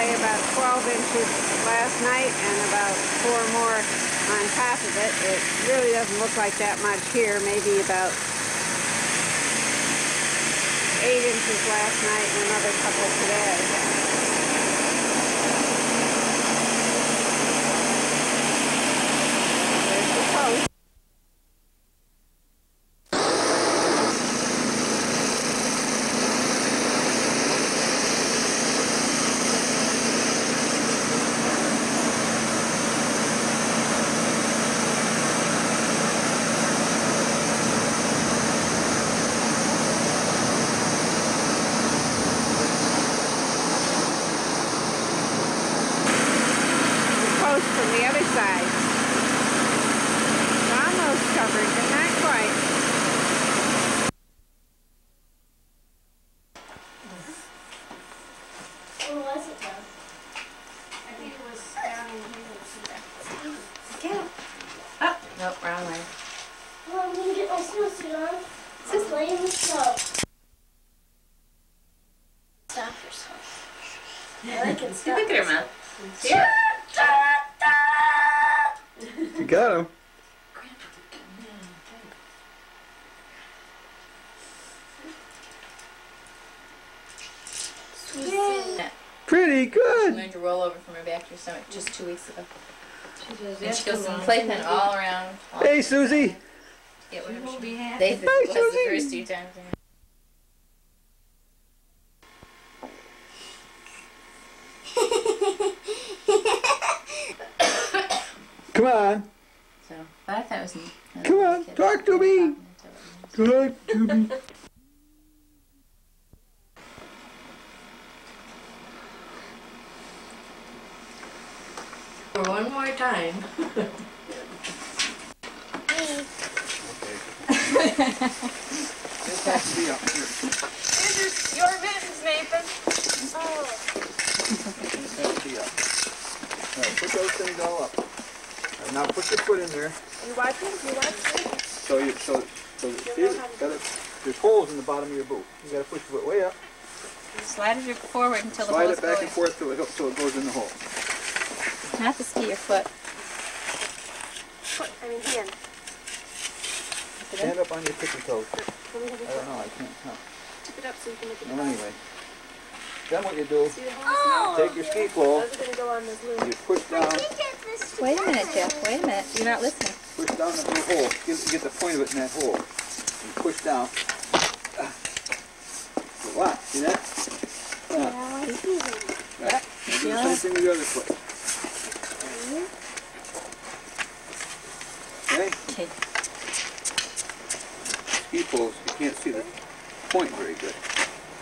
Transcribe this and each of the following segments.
say about 12 inches last night and about four more on top of it. It really doesn't look like that much here, maybe about eight inches last night and another couple today. There's the post. post from the other side. It's almost covered, but not quite. Where was it though? I think it was down in here. Get Oh, nope, wrong way. Well, I'm gonna get my snowsuit on. Just lay in the snow. Stop yourself. I like it. Stop Look at her yourself. mouth. See it? You got him. Yay. Pretty She good. learned to roll over from her back to her stomach just two weeks ago. She does. And That's she goes too some playpen all around. All Hey, Susie. Get whatever We'll she be happy. They, this Hi, was the Susie. first two times. Come on. So, but I thought it was neat. I Come on, talk to me. Talk to me. For one more time. Okay. This has to be up here. Here's your mittens, Nathan. Oh. This has to be up. All right, put those things all up. All right, now put your foot in there. You watching? You watching? So you so so see, gotta, there's holes in the bottom of your boot. You gotta push your foot way up. Slide it forward until the Slide hole's it back going. and forth till it, so it goes in the hole. Not the ski your foot. Foot, I mean hand. Stand up on your tippy toes. Let me have I don't know. I can't tell. Tip it up so you can look at the Well, bottom. anyway. Then what you do? See the holes? Take your ski pole. Those are gonna go on this loop. You push down. Wait a minute, Jeff. Wait a minute. You're not listening. Push down that little hole. Get, get the point of it in that hole. And push down. Ah. What? See that? Yeah, I see them. Right. Do the same thing with the other foot. Okay? Okay. Ski poles, you can't see the point very good.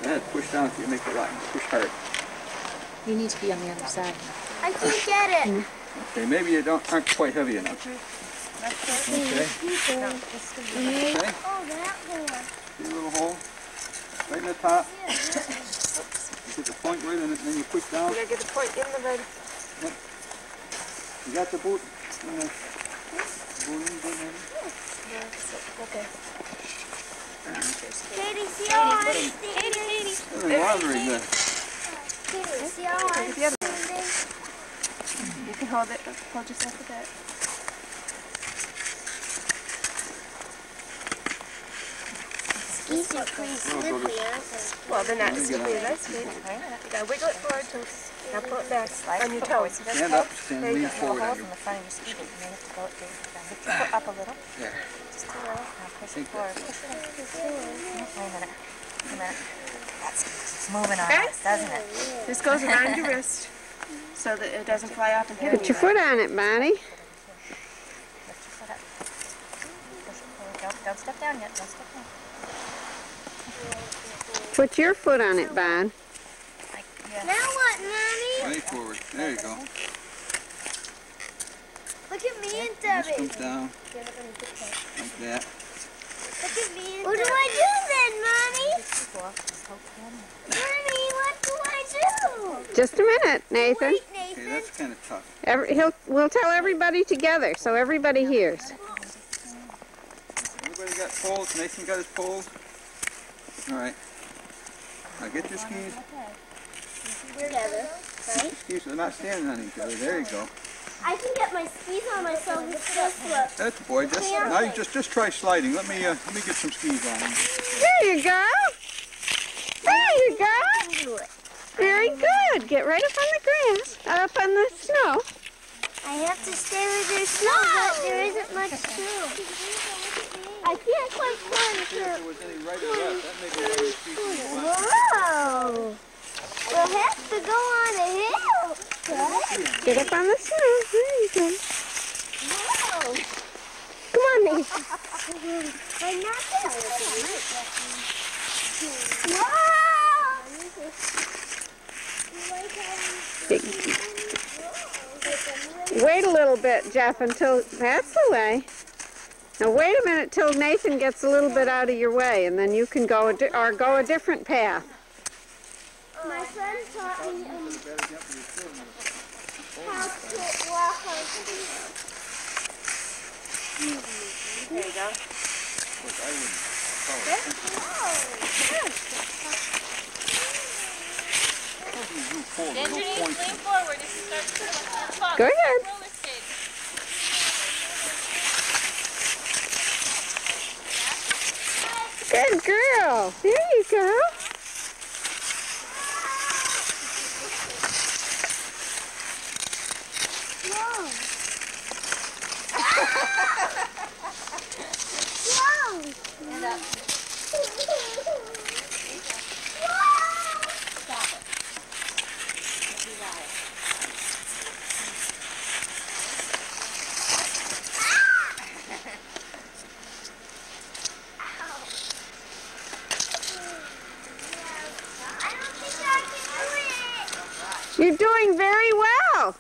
And then push down so you make the line. Push hard. You need to be on the other side. I can't get it. Okay, maybe you don't aren't quite heavy enough. Okay. Okay. Oh, that one. See a little hole? Right in the top. You get the point right in it, and then you push down. You gotta get the point in the red. You got the boot? Uh, boot in, boot in. Okay. Katie, see how I'm standing? Katie, Nothing wrong with this. Katie, see how I'm standing? You can hold it, hold yourself with that. These are pretty slippery, aren't they? Well, they're not slippery, that's good. You gotta wiggle it forward to, now pull it back on your toes. Stand up, stand, There you lean go. forward on holes your, in the front of your ski boot. You may have to go it through. Lift your foot up a little. there. Just a little. Now push it Think forward. that. Push it. Wait a minute. Wait a minute. That's it's moving on Okay. us, doesn't it? This goes around your wrist so that it doesn't fly off and hit Put your foot on it, Bonnie. Lift your foot up. Push it forward. Don't, don't step down yet. Don't step down. Put your foot on it, Bon. Like, yeah. Now what, Mommy? Way forward. There you go. Look at me and This Debbie. comes down like that. Look at me and What do I do then, Mommy? Just hold the hand. Mommy, what do I do? Just a minute, Nathan. Wait, Okay, that's kind of tough. Every, he'll, we'll tell everybody together so everybody hears. Everybody got poles? Nathan got his poles? All right. Now get your skis. Together, right? skis so they're not standing on each other. There you go. I can get my skis on myself with this look. That's boy. Just now you just just try sliding. Let me uh, let me get some skis on. There you go. There you go. Very good. Get right up on the grass, up on the snow. I have to stay where there's snow, but there isn't much snow. I can't quite climb See if there was any right or left. That may be why your skis are going. Whoa! We'll have to go on a hill. Right? Get up on the snow. There you go. Come on, Nathan. But not! Wait a little bit, Jeff, until that's the way. Now wait a minute till Nathan gets a little bit out of your way, and then you can go a or go a different path. My friend taught me um, You better jump to your children. how to walk on skis. There you go. Of course, I. You pull, Bend no your knees, point. lean forward as you start to fall. Go ahead. Good girl. There you go. Whoa! Whoa! Stand up. Stop it. You got it. I don't think I can do it. You're doing very well. Well,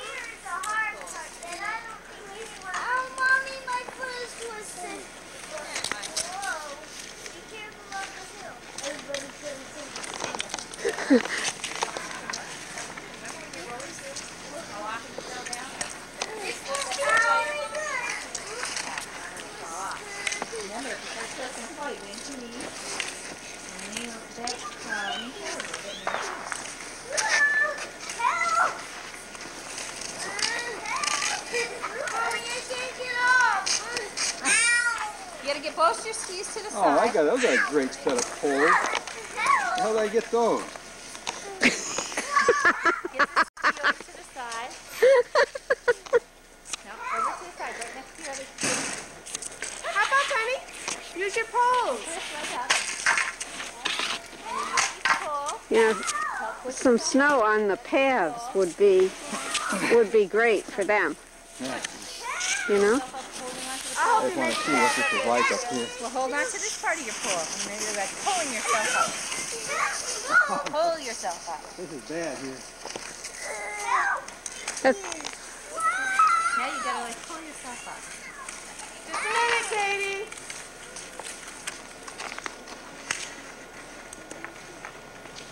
here's the hard part that I don't think anyone. Oh, mommy, my foot is twisted. Whoa! Be careful of the hill. Everybody's gonna think. Help! Mommy, I can't get off. Ow! You gotta get both your skis to the Oh, I side. got those are a great set of poles. Help! How did I get those? Get the ski over to the side. No, over to the side, right next to your other ski. How about, honey? Use your poles. Lift right up. And then you pull. Yeah, Help with some snow on the paths would be would be great for them. You know? yourself up, holding onto the I just want to see what this is like up here. Well, hold on to this part of your pole, and then you're like pulling yourself up. Pull yourself up. This is bad here. That's, Now you gotta like pull yourself up. Just a minute, Katie.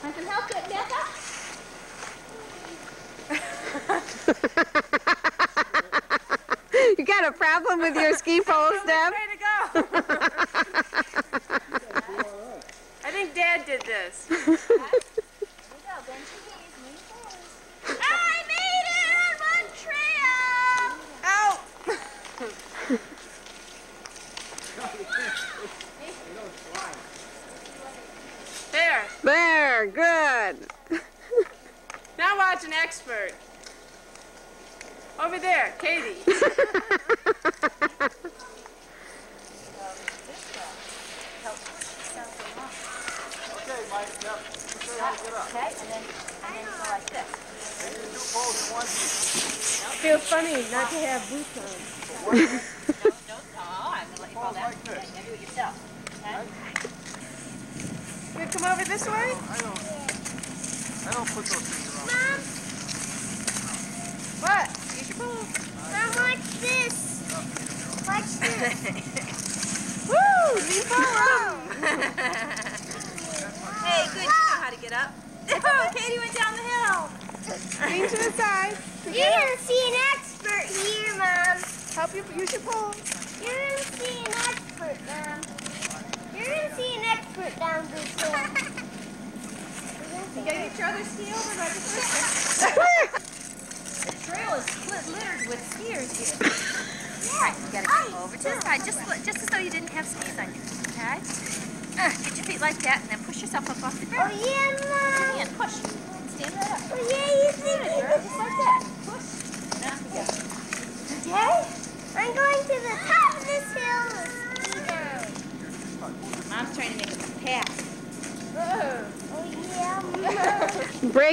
I can help it, Becca. you problem with your ski poles, Deb? Way to go. I think Dad did this.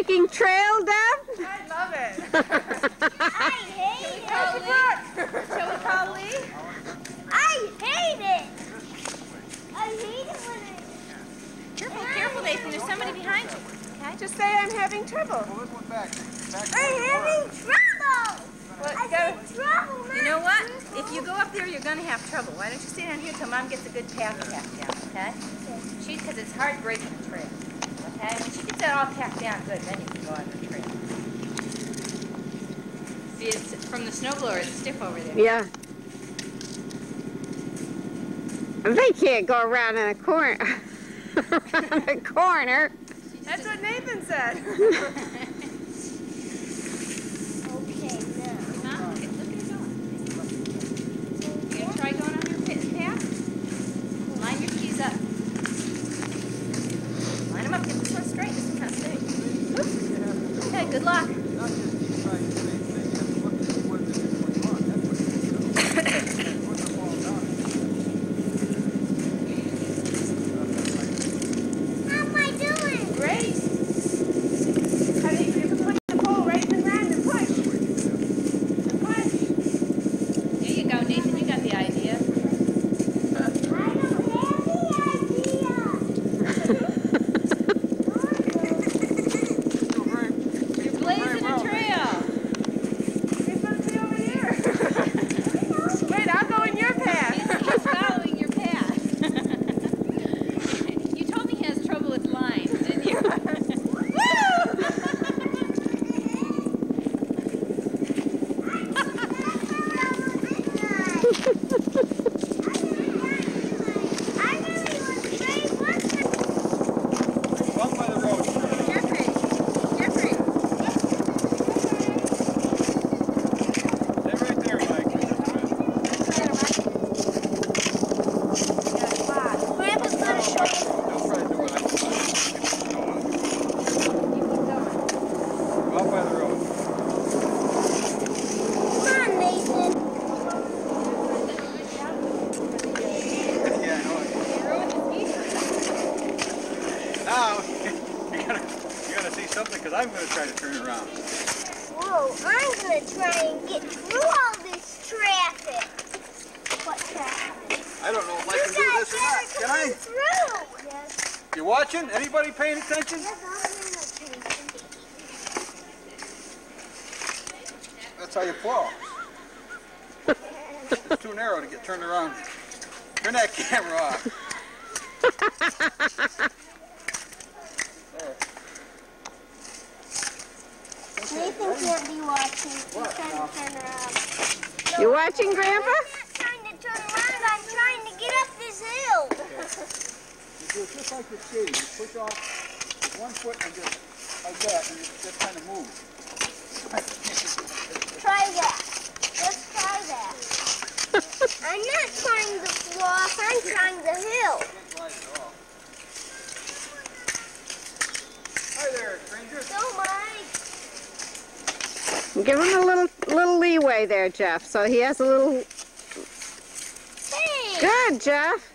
hiking trail, Deb? I love it. I hate it. Shall we call Lee? I hate it. I hate it. Careful, careful, Nathan. There's somebody behind you. Okay? Just say I'm having trouble. Well, back. Back I'm having trouble. Well, I got trouble, man. You know what? If you go up there, you're going to have trouble. Why don't you stay down here till Mom gets a good path back down, okay? She, because it's heartbreaking. Yeah. good, then you can go on the trail. See, it's from the snowblower, it's stiff over there. Yeah. They can't go around in a corner. around a corner. That's what Nathan said. like that, and it just kind of moves. try that. Let's try that. I'm not trying the floor. I'm trying the hill. Hi there, stranger. Don't. Give him a little little leeway there, Jeff, so he has a little... Hey. Good, Jeff.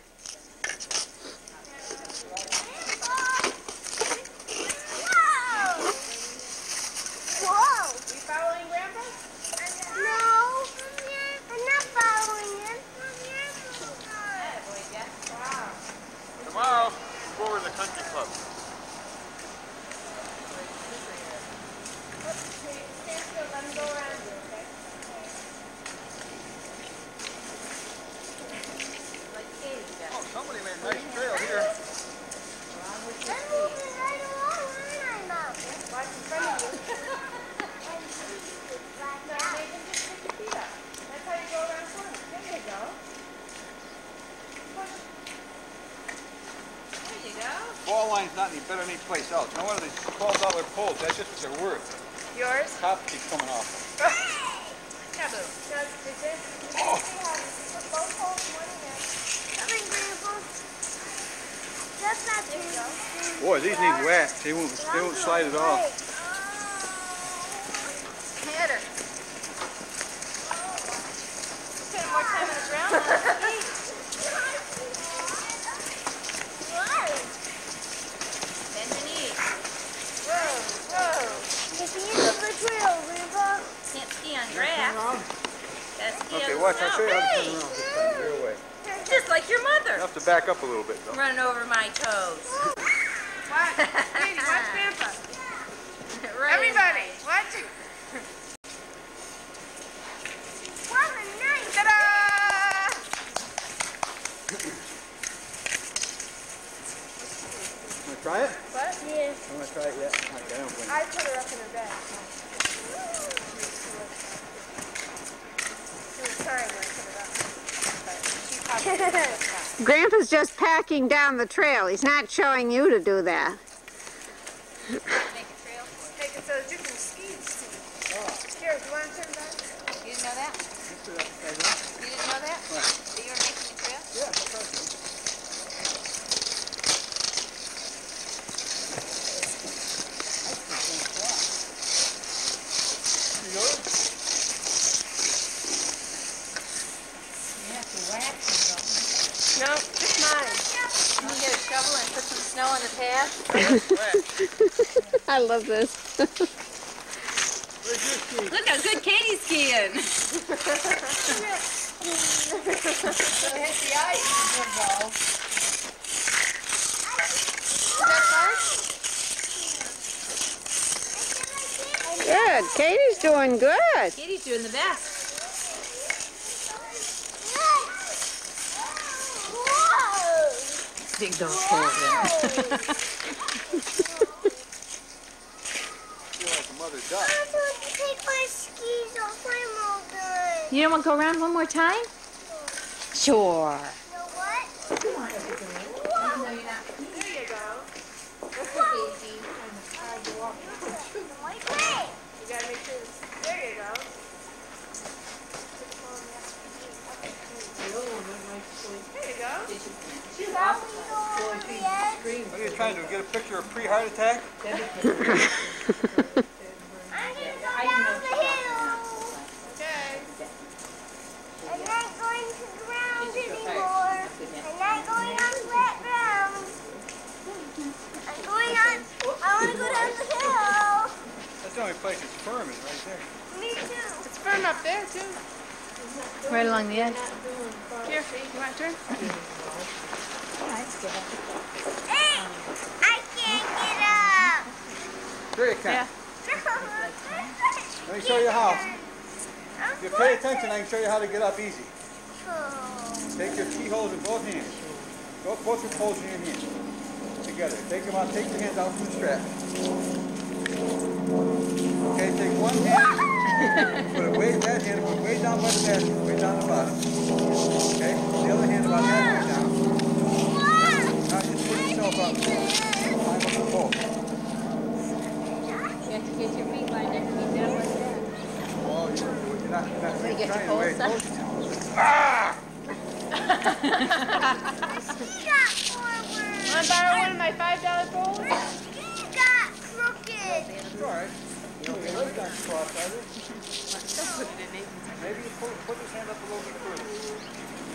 Just packing down the trail. He's not showing you to do that. Make a trail for Make it so that you can ski. Here, do you want to turn back? it. You didn't know that? You didn't know that? That you were making a trail? No, just mine. Can you get a shovel and put some snow on the path? I love this. Look how good Katie's skiing. Good. Katie's doing good. Katie's doing the best. Whoa! Dig those holes in. Feel like a mother I duck. just want to take my skis off. I'm all done. You don't want to go around one more time? Sure. You know what? There you go. Wait, wait. You gotta make sure. it's- There you go. There you go. Shall we go over the edge? What are you trying to do? Get a picture of pre-heart attack? I'm gonna go down the hill. Okay. I'm not going to ground anymore. I'm not going on flat ground. I'm going on. I want to go down the hill. That's the only place it's firm is right there. Me too. It's firm up there too. Right along the edge. Here, you want to turn? Hey, I can't get up. Sure you can. Yeah. Let me show you how. If you pay attention, I can show you how to get up easy. Take your key holes in both hands. Go both your poles in your hands. Together. Take them out. Take your hands out from the strap. Okay, take one hand, put it way, that hand, put it way down by the basket, way down the bottom. Okay? The other hand about halfway down. Now just put yourself up. Climb up the pole. You have to get your feet lined up, feet down like that. You're, you're not, you're not Wanna get your trying the way poles it's supposed to. Ah! Ski got forward. Want to borrow one of my five dollar poles? My got crooked. It's all right. You don't really down cross-eyed. Maybe you put, put his hand up a little bit further.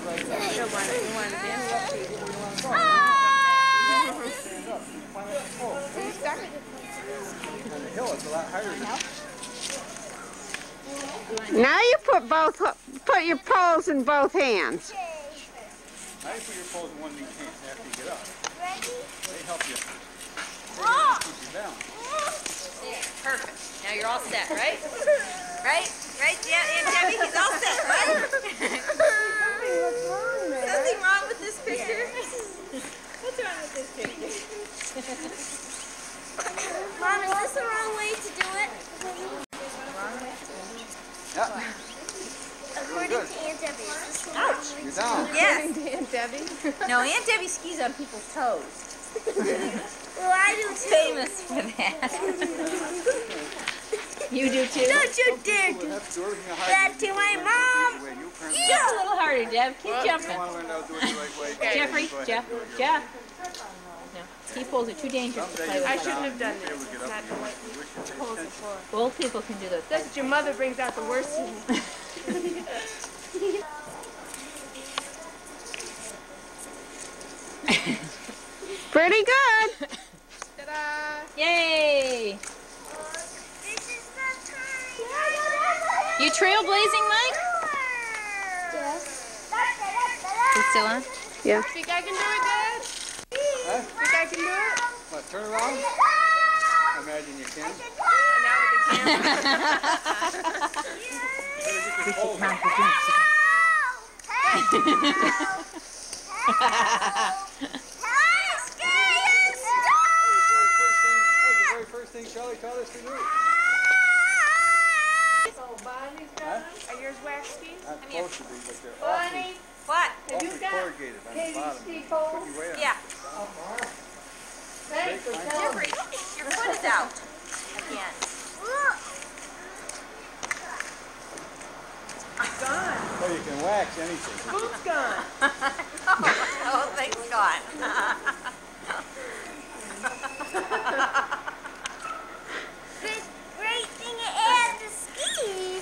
Like that. You want it. You want it? Ah! Stand up. Up the pole. Now you put both put your poles in both hands. Now you put your poles in one of these hands after you get up. Ready? They help you Oh! keep you down. Perfect. Now you're all set, right? Right? Right? Yeah, Aunt Debbie, he's all set, right? Nothing wrong with this picture? What's wrong with this picture? Mom, is this the wrong way to do it? Yeah, According to Aunt Debbie, is this the wrong way? you're down. Yes. Aunt Debbie. No, Aunt Debbie skis on people's toes. Well, I do too. Famous for that. you do too? Don't you dare do That's the only thing I that to my mom. way you parents Just a little harder, Deb. Keep You jumping. want to learn how to do it right way. Jeffrey, Go. Jeff, Jeff. No, ski poles are too dangerous to play I shouldn't have done this. to It's not the way and wish you paid attention. Old people can do those That's what your mother brings out the worst in me. Pretty good. Ta-da! Yay! This is the time. You trailblazing, Mike? Yes. It's still on? Yeah. Think I can do it, Dad? Huh? Think I can do it? What, turn around? I imagine you can. Now with the camera. Better get your pole. That was the very first thing- that was the very first thing Charlie taught us to do. Bonnie's got them. Are yours wax skis? Not supposed to be, but they're Bonnie, awfully, What? have you got corrugated on the bottom. ski Put poles? your weight on. Yeah. Thanks for telling me. your foot is out. Again. Gone. So you can wax anything. Boot's gone. Oh, thanks God. Good, great thing it had the ski.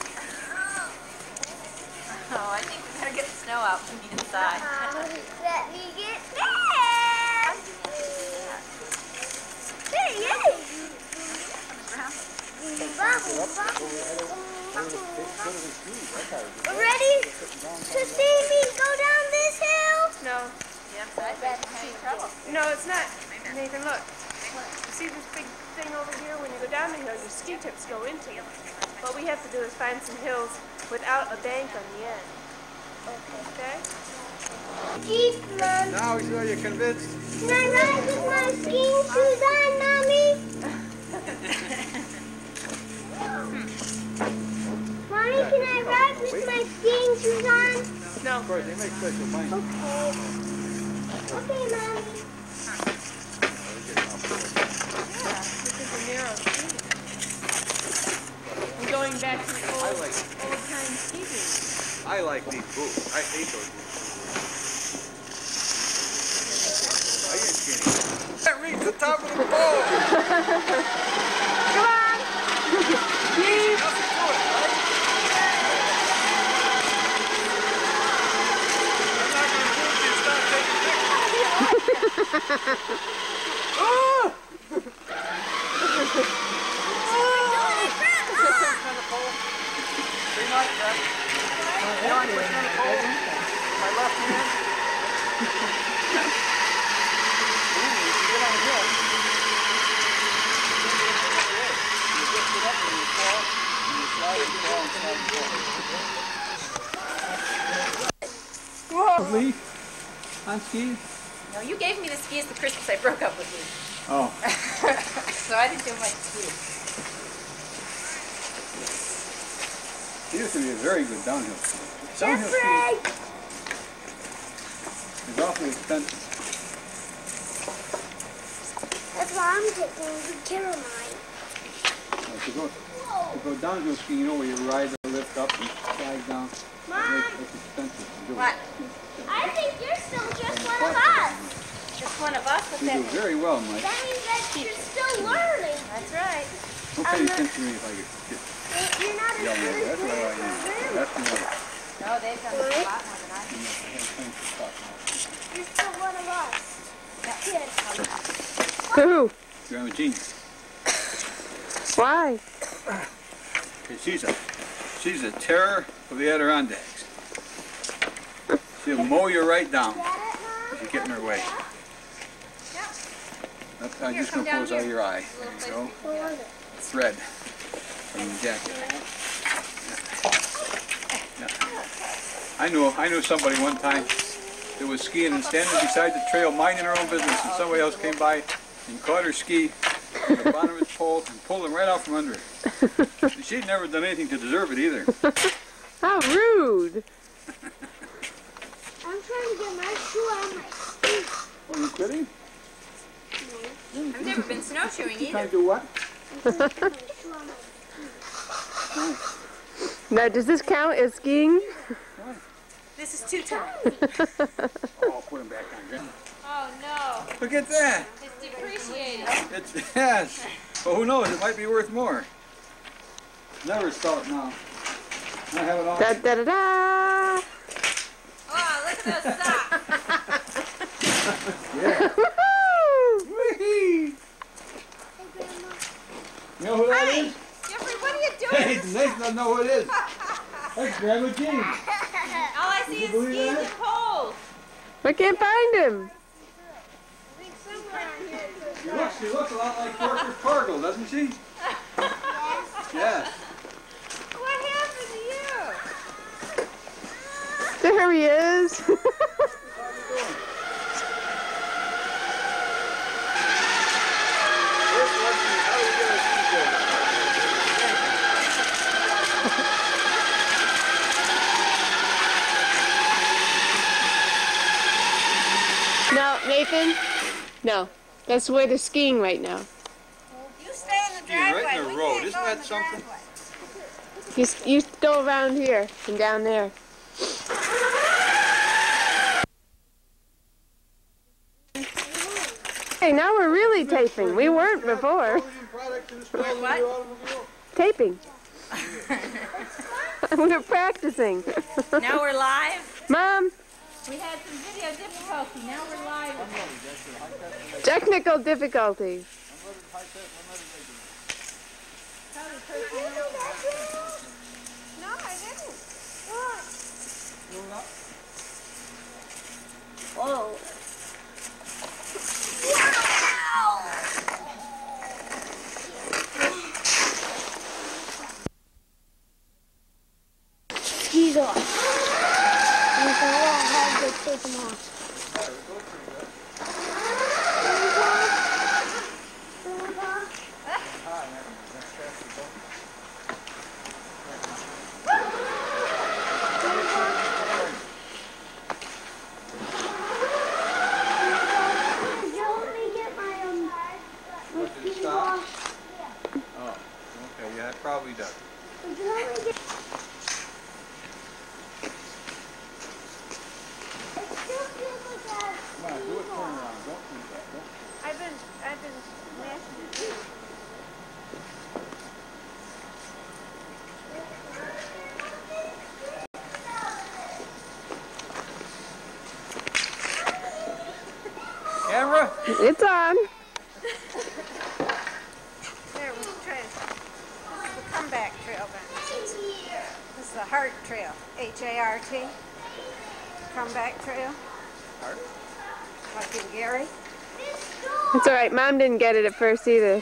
Oh, I think we gotta get the snow out from the inside. Uh, Let me get that. There he is. Ready to see me go down this hill? No, Yeah, so I bet you're having trouble. no, it's not. Nathan, look. You see this big thing over here? When you go down the hill, your ski tips go into it. What we have to do is find some hills without a bank on the end. Okay? Jeep, Mom. Now we are you convinced? Can I ride with my skiing shoes on, Mommy? can I ride with my skiing shoes on? No. Of course, they make special money. Okay. Okay, Mommy. This is a narrow street. I'm going back to the I old, like, old time ski. I like these boots. I hate those boots. I ain't skinny. Can't reach the top of the pole. Come on! I'm not gonna prove to you stop taking pictures. on the pole. Three knots, Jeff. You know I'm pushing on the pole. My left hand. Ooh, you can get on the hill. You lift it up and you fall, and you slide and fall and slide and fall. Leaf on? No, you gave me the skis the Christmas I broke up with you. Oh. so I didn't do much skiing. He used to be a very good downhill skier. Downhill skiing is awfully expensive. That's why I'm taking of mine. Uh, to go, to go downhill skiing, you know, where you ride the lift up and slide down. Mom, It's it's expensive to do. What? I think you're still just one of us. Just one of us? What's You that do very well, Mike. That means that you're still learning. That's right. Don't pay attention to me if I get, get You're not as yelled good at. That's what I you am. That's me. No, they've done a lot more than I I have things to talk about. You're still one of us. Kid. Who? Grandma Jean, Why? 'cause she's a, she's a terror of the Adirondacks. She'll mow you right down Got it, Mom? if you get in her way. That's uh, how Here, just gonna down pulls out here. your eye. A There you go. Who? Thread from the jacket. Yeah. I knew, I knew somebody one time that was skiing and standing beside the trail minding her own business and somebody else came by and caught her ski on the bottom of his pole and pulled him right out from under it. She'd never done anything to deserve it either. How rude. I'm trying to get my shoe on my feet. Are you kidding? I've never been snowshoeing Trying either. to do what? Now, does this count as skiing? This is too times. Oh, put him back on. Grandma. Oh no, Look at that. it's depreciated. It's, yes. But who knows? It might be worth more. Never start now. I have it all. Da da da da. Oh, look at those socks. Yeah. You know who that Hey, is? Jeffrey, what are you doing? Hey, Nathan doesn't know who it is. That's Grandma Jean. All I see is believe skis that? and poles. I can't find him. She looks, she looks a lot like Parker Cargill, doesn't she? Yes. What happened to you? There he is. First lesson is how do we get our feet going? No, Nathan. No, that's where they're skiing right now. You stay in the Skiing right in the We road. Isn't that something? driveway. You, you go around here and down there. Hey, now we're really taping. We weren't before. Petroleum products in the smell of what? Taping. we were practicing. Now we're live. Mom, We had some video difficulty. Now we're live. technical difficulties. No, I didn't. Oh. He's off. Oh, okay, yeah, it probably does. Did you let me get? It still feels like that. Come on, do it, turn around. Don't do that. Don't. I've been, I've been mashing it too. Camera? It's on. There, we'll try. This is the comeback trail then. This is the Hart Trail. H-A-R-T. Comeback trail. Heart? Like in Gary. It's all right. Mom didn't get it at first either.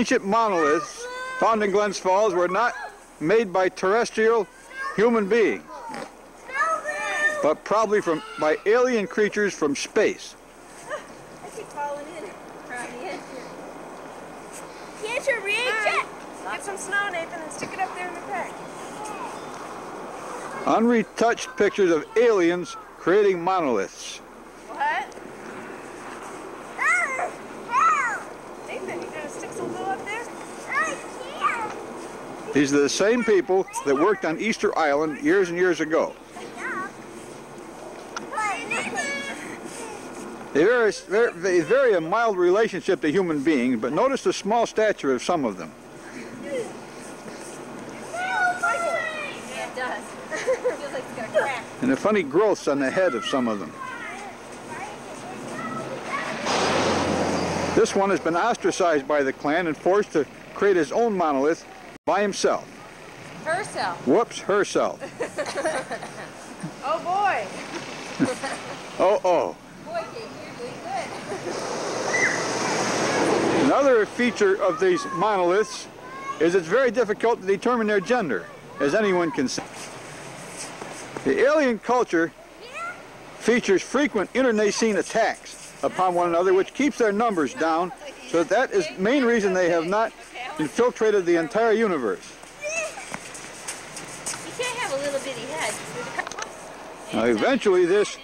Ancient monoliths found in Glens Falls were not made by terrestrial human beings, but probably from by alien creatures from space. I keep falling in around the edge here. Can't you reach it? Get some snow, Nathan, and stick it up there in the pack. Unretouched pictures of aliens creating monoliths. What? Ah, help. Nathan, you gonna stick some glue up there? I can't. These are the same people that worked on Easter Island years and years ago. They vary, they vary a mild relationship to human beings, but notice the small stature of some of them. And the funny growths on the head of some of them. This one has been ostracized by the clan and forced to create his own monolith by himself. Herself. Whoops, herself. Oh boy. Oh, oh. Boy, Kate, you're doing good. Another feature of these monoliths is it's very difficult to determine their gender, as anyone can see. The alien culture features frequent internecine attacks upon one another, which keeps their numbers down, so that is the main reason they have not infiltrated the entire universe. You can't have a little bitty head. Now, eventually, this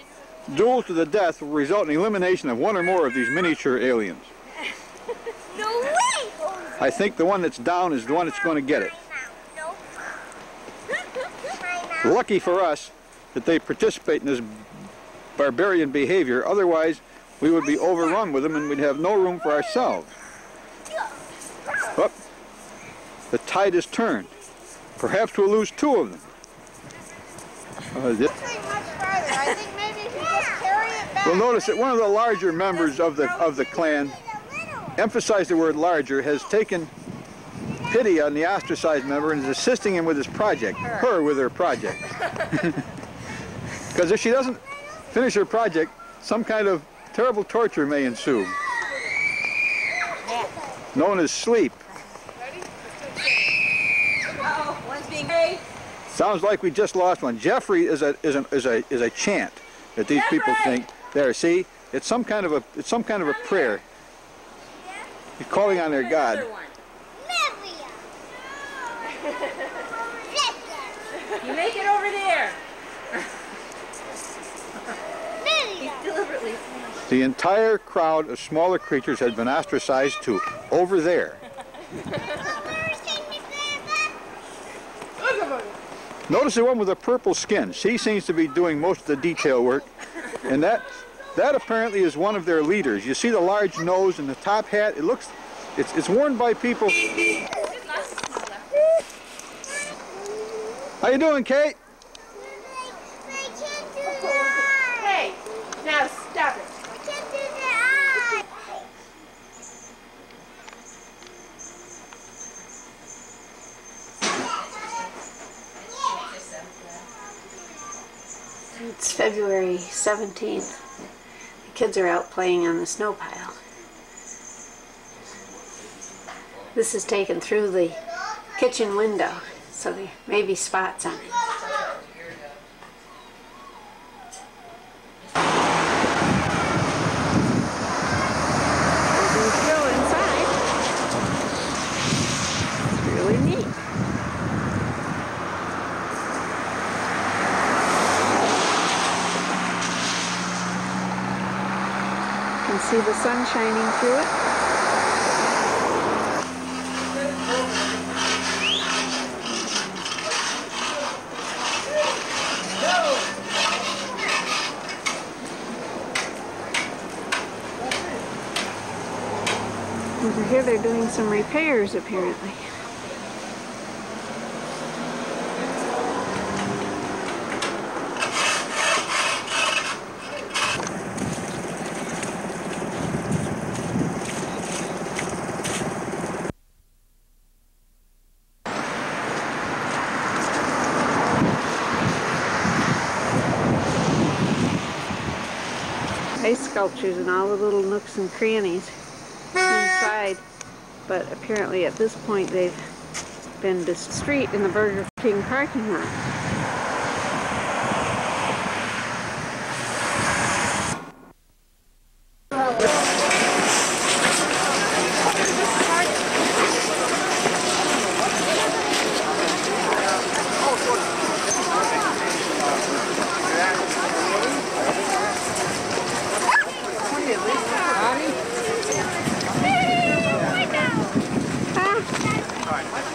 duel to the death will result in the elimination of one or more of these miniature aliens. No way. I think the one that's down is the one that's going to get it. Lucky for us that they participate in this barbarian behavior. Otherwise, we would be overrun with them and we'd have no room for ourselves. But the tide has turned. Perhaps we'll lose two of them. Uh, thi- Not much farther. I think maybe if you just carry it back. we'll notice that one of the larger members of the of the clan, emphasized the word larger, has taken pity on the ostracized member and is assisting him with his project. Her with her project. Because if she doesn't finish her project, some kind of terrible torture may ensue. Known as sleep. Oh, one's being brave. Sounds like we just lost one. Jeffrey is a is a is a is a chant that these people think. There, see, it's some kind of a it's some kind of a prayer. He's calling on their God. Another one. Livia. You make it over there. Livia. Deliberately. The entire crowd of smaller creatures had been ostracized to over there. Notice the one with the purple skin. She seems to be doing most of the detail work. And that that apparently is one of their leaders. You see the large nose and the top hat? It looks it's it's worn by people. How you doing, Kate? Hey, now stop it. It's February 17th. The kids are out playing on the snow pile. This is taken through the kitchen window, so there may be spots on it. the sun shining through it. Over here they're doing some repairs apparently. Sculptures in all the little nooks and crannies inside. But apparently at this point they've been to street in the Burger King parking lot.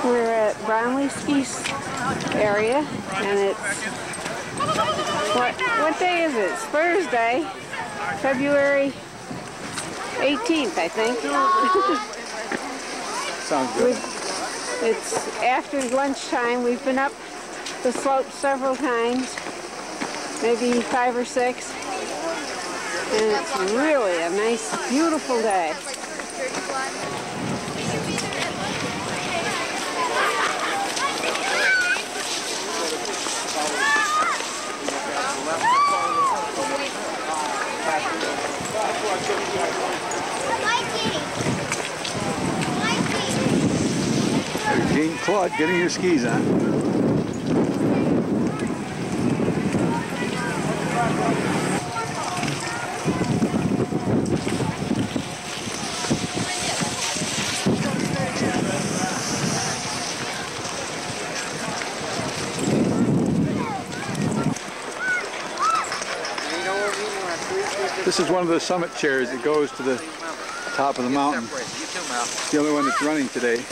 We're at Bromley Ski area, and it's what what day is it? It's Thursday, February 18th, I think. Sounds good. It's after lunchtime. We've been up the slope several times, maybe five or six, and it's really a nice, beautiful day. There's Jean Claude getting your skis on. This is one of the summit chairs that goes to the top of the mountain. The only one that's running today.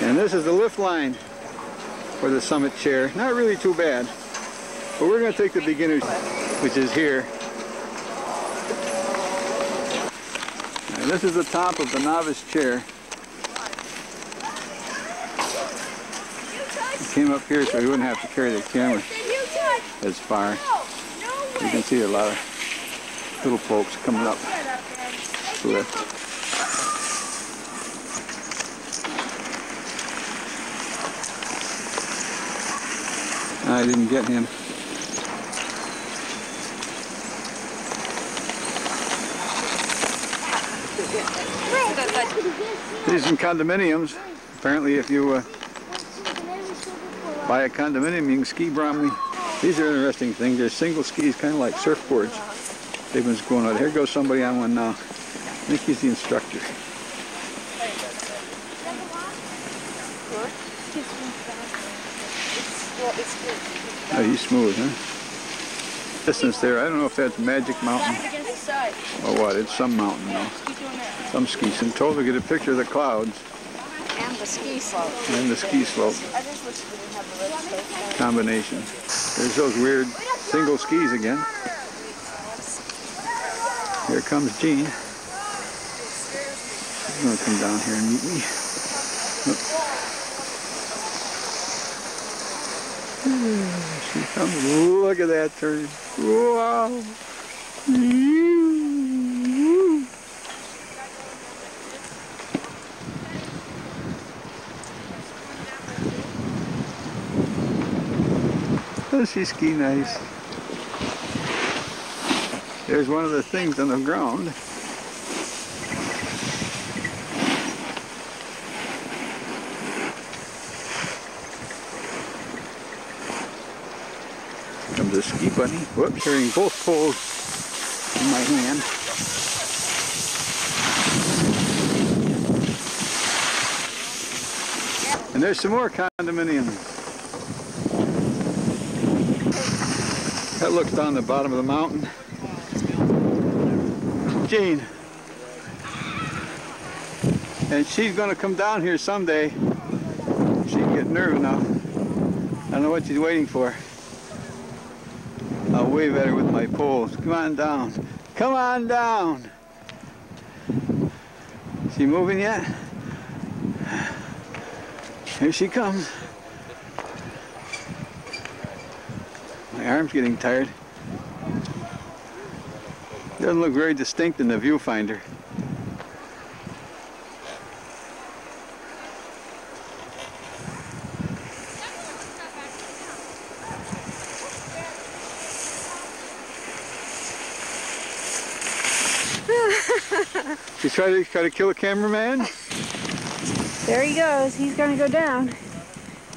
And this is the lift line for the summit chair. Not really too bad. But we're going to take the beginners, which is here. And this is the top of the novice chair. Came up here so we wouldn't have to carry the camera as far. You can see a lot of little folks coming up lift. I didn't get him. These are condominiums. Apparently, if you uh, buy a condominium, you can ski Bromley. These are interesting things. They're single skis, kind of like surfboards. They've been going on. Here goes somebody on one now. I think he's the instructor. Oh, he's smooth, huh? Distance there. I don't know if that's Magic Mountain or what. It's some mountain, though. Some ski. I'm told to get a picture of the clouds And the ski slope. and the ski slope combination. There's those weird single skis again. Here comes Jean. He's gonna come down here and meet me. Comes. Look at that turn. Wow. Does she ski nice? There's one of the things on the ground. Ski bunny. Whoops, carrying both poles in my hand. And there's some more condominiums. That looks down the bottom of the mountain. Jean. And she's going to come down here someday. She can get nerve enough. I don't know what she's waiting for. Wave at her with my poles. Come on down. Come on down. She moving yet? Here she comes. My arm's getting tired. Doesn't look very distinct in the viewfinder. You try to try to kill a cameraman? There he goes. He's going to go down.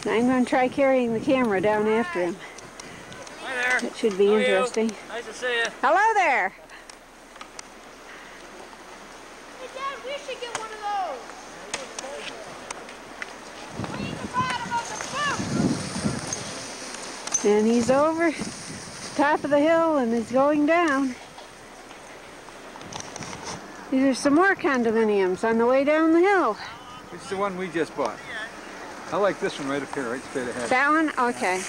I'm going to try carrying the camera down after him. Hi there. It should be How interesting. Nice to see you. Hello there. Hey, Dad, we should get one of those. We need to ride him up the boat. And he's over top of the hill and is going down. These are some more condominiums on the way down the hill. It's the one we just bought. I like this one right up here, right straight ahead. That one? Okay.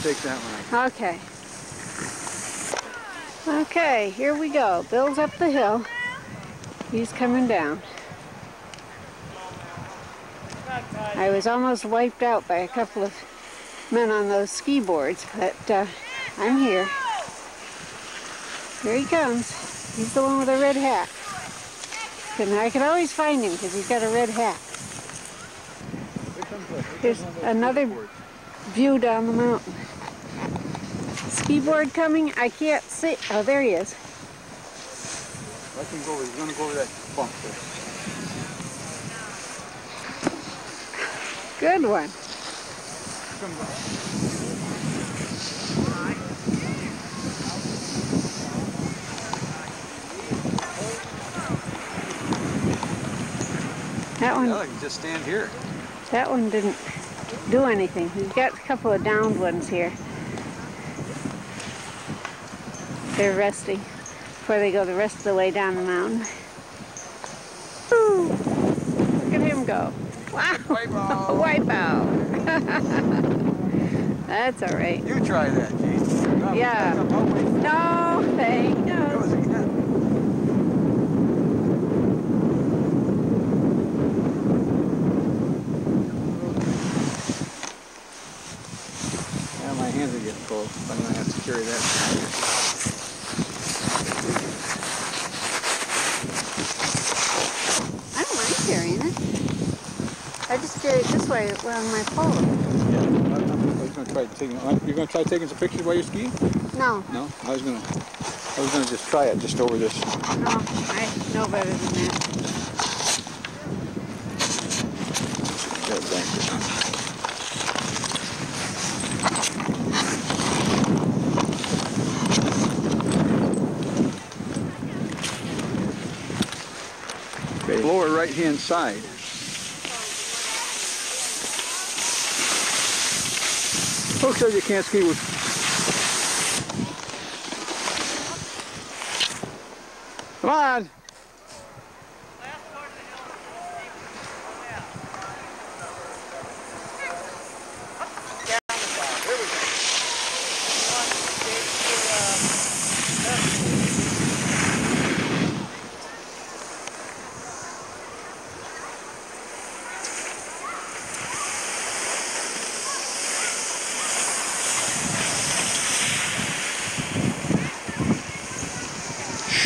Take that one. Okay. Okay, here we go. Bill's up the hill. He's coming down. I was almost wiped out by a couple of men on those ski boards, but uh, I'm here. Here he comes. He's the one with the red hat. And I can always find him because he's got a red hat. Here's another view down the mountain. Ski board coming? I can't see. Oh, there he is. I can go over, he's gonna go over that bump there. Good one. That one, can just stand here. that one didn't do anything. He's got a couple of downed ones here. They're resting before they go the rest of the way down the mountain. Ooh, look at him go. Wow. Wipeout. Wipeout. That's all right. You try that. No, Yeah. No, thank It you. was again. Yeah, my hands are getting cold. I'm gonna have to carry that. I don't mind carrying it. I just carry it this way on my pole. Yeah. I'm, I'm gonna try taking. Uh, you're gonna try taking some pictures while you're skiing? No, No, I was gonna. I was gonna just try it just over this. no, I know better than that. that Okay, lower right hand side. Who says you can't ski with? Come on.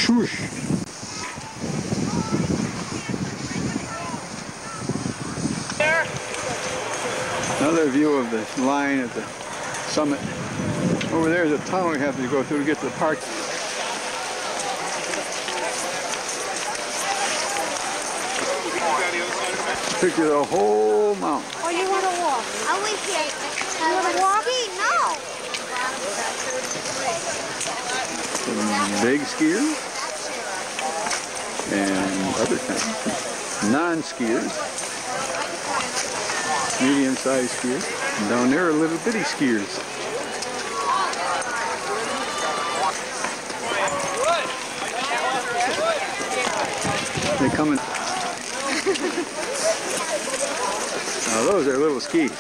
Shoosh. Another view of the line at the summit. Over there is a tunnel we have to go through to get to the park. Picture the whole mountain. Oh, you want to walk? I'll wait here. You want to walk? No. Some big skiers and other kinds. Non-skiers, medium-sized skiers. And down there are little bitty skiers. coming. now oh, those are little skis.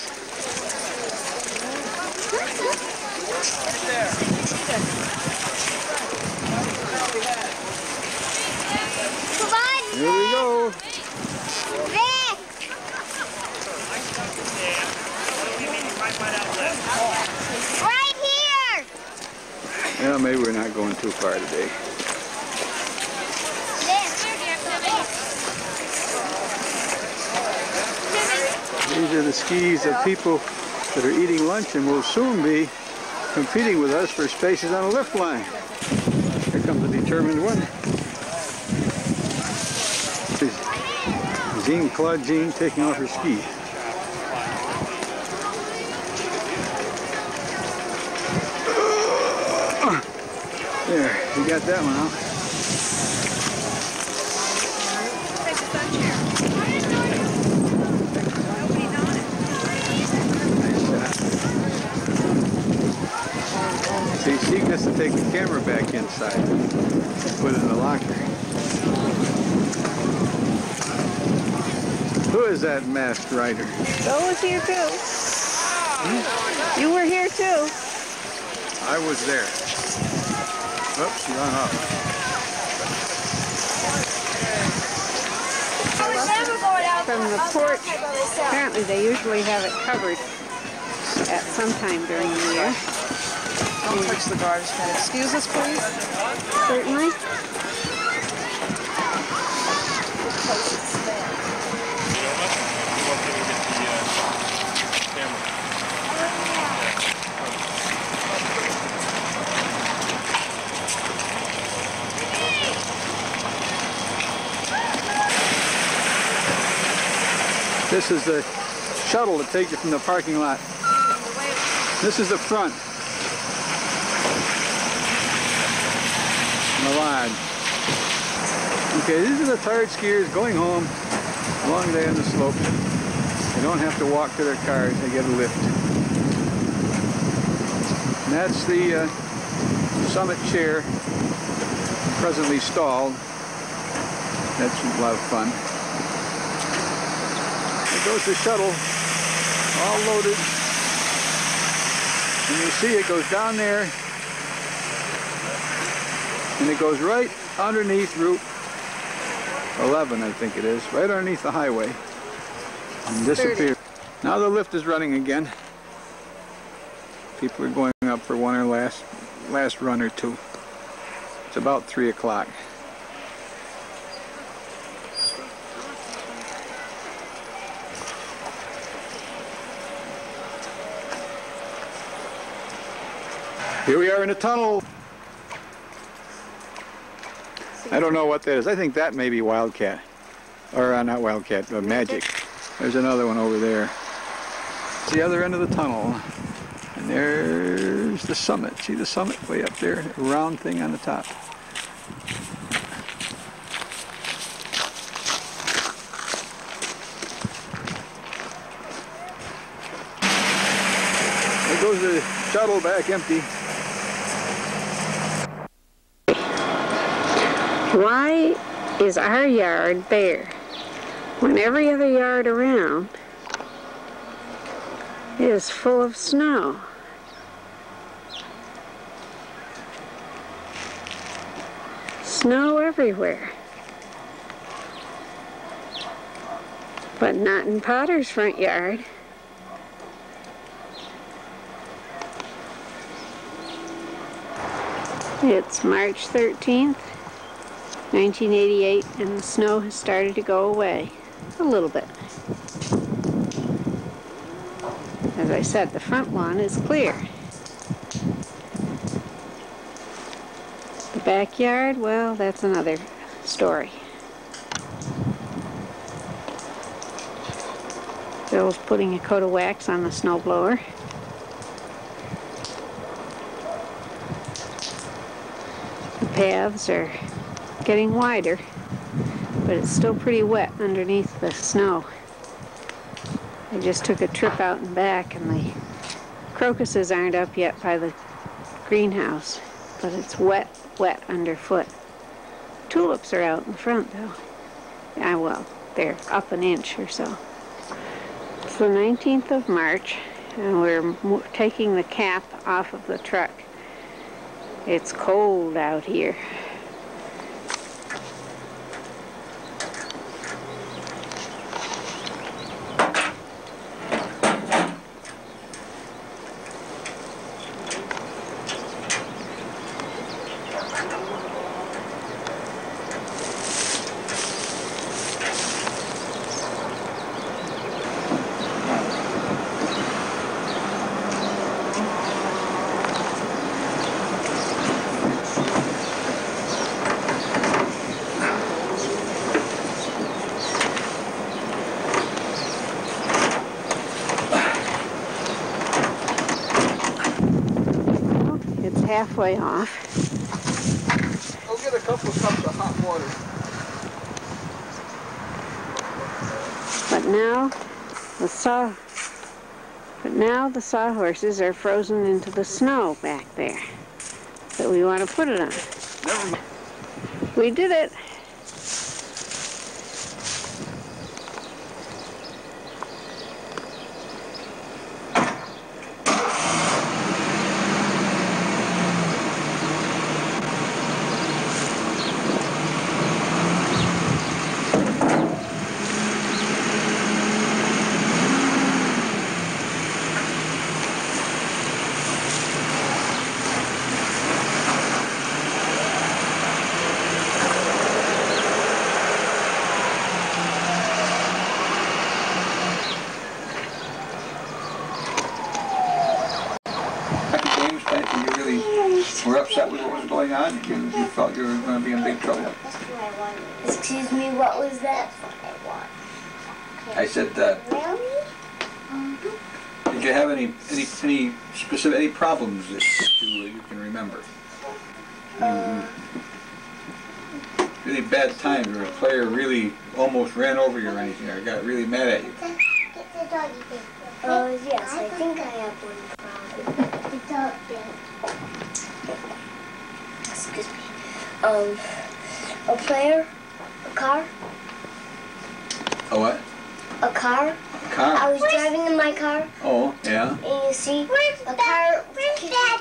Here we go. Right here! Yeah, maybe we're not going too far today. Are the skis of people that are eating lunch and will soon be competing with us for spaces on a lift line. Here comes the determined one. Jean Claude Jean taking off her ski. There, you got that one out. See, she gets to take the camera back inside, and put it in the locker. Who is that masked rider? Bill was here too. You were here too. I was there. Oops, she hung up. From the porch, apparently they usually have it covered at some time during the year. Don't touch the garbage can. Excuse us, please. Certainly. This is the shuttle that takes you from the parking lot. This is the front. The lodge. Okay, these are the tired skiers going home. Long day on the slopes. They don't have to walk to their cars, they get a lift. And that's the uh, summit chair, presently stalled. That's a lot of fun. There goes the shuttle, all loaded. And you see it goes down there, and it goes right underneath Route 11, I think it is, right underneath the highway, and disappears. Now the lift is running again. People are going up for one or last, last run or two. It's about 3 o'clock. Here we are in a tunnel. I don't know what that is. I think that may be Wildcat. Or uh, not Wildcat, but Magic. There's another one over there. It's the other end of the tunnel. And there's the summit. See the summit way up there? Round thing on the top. There goes the shuttle back empty. Why is our yard bare when every other yard around is full of snow? Snow everywhere. But not in Potter's front yard. It's March 13th. 1988 and the snow has started to go away a little bit. As I said, the front lawn is clear. The backyard, well, that's another story. Bill's putting a coat of wax on the snow blower. The paths are getting wider, but it's still pretty wet underneath the snow. I just took a trip out and back, and the crocuses aren't up yet by the greenhouse, but it's wet, wet underfoot. Tulips are out in front, though. Yeah, well, they're up an inch or so. It's the 19th of March, and we're taking the cap off of the truck. It's cold out here. Halfway off. I'll get a couple of cups of hot water. But now the saw but now the sawhorses are frozen into the snow back there that we want to put it on. We did it. After James Bank, you really were upset with what was going on? You, you felt you were going to be in big trouble? Excuse me, what was that? I said, uh, Really? did you have any, any, any specific, any problems that you, you can remember? Um, Really bad times where a player really almost ran over you or anything, or got really mad at you? Get the doggy thing. Oh, yes, I think I have one problem. The dog thing. Excuse me. Um, a player, a car, A what? A car. A I car? I was driving in my car, Oh, yeah. and you see, a car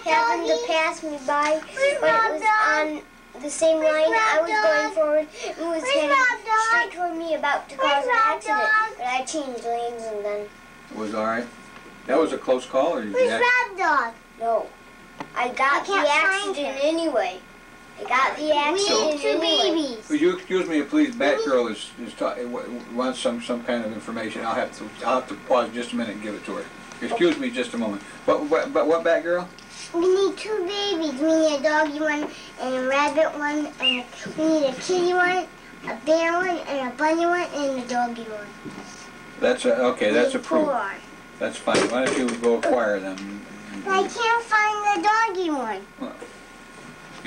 happened to pass me by, but it was on the same line I was going forward. It was heading straight toward me, about to cause an accident. But I changed lanes and then It was all right. That was a close call, or did you have, dog? No, I got the accident anyway. I got the accident anyway. Would you excuse me, please? Batgirl is is ta- eh, w- w- wants some some kind of information. I'll have to I'll have to pause just a minute and give it to her. Excuse me, just a moment. What what but what Batgirl? We need two babies. We need a doggy one and a rabbit one, and we need a kitty one, a bear one, and a bunny one, and a doggy one. That's a, okay. That's We need approved. four. That's fine. Why don't you go acquire them? I can't find the doggy one.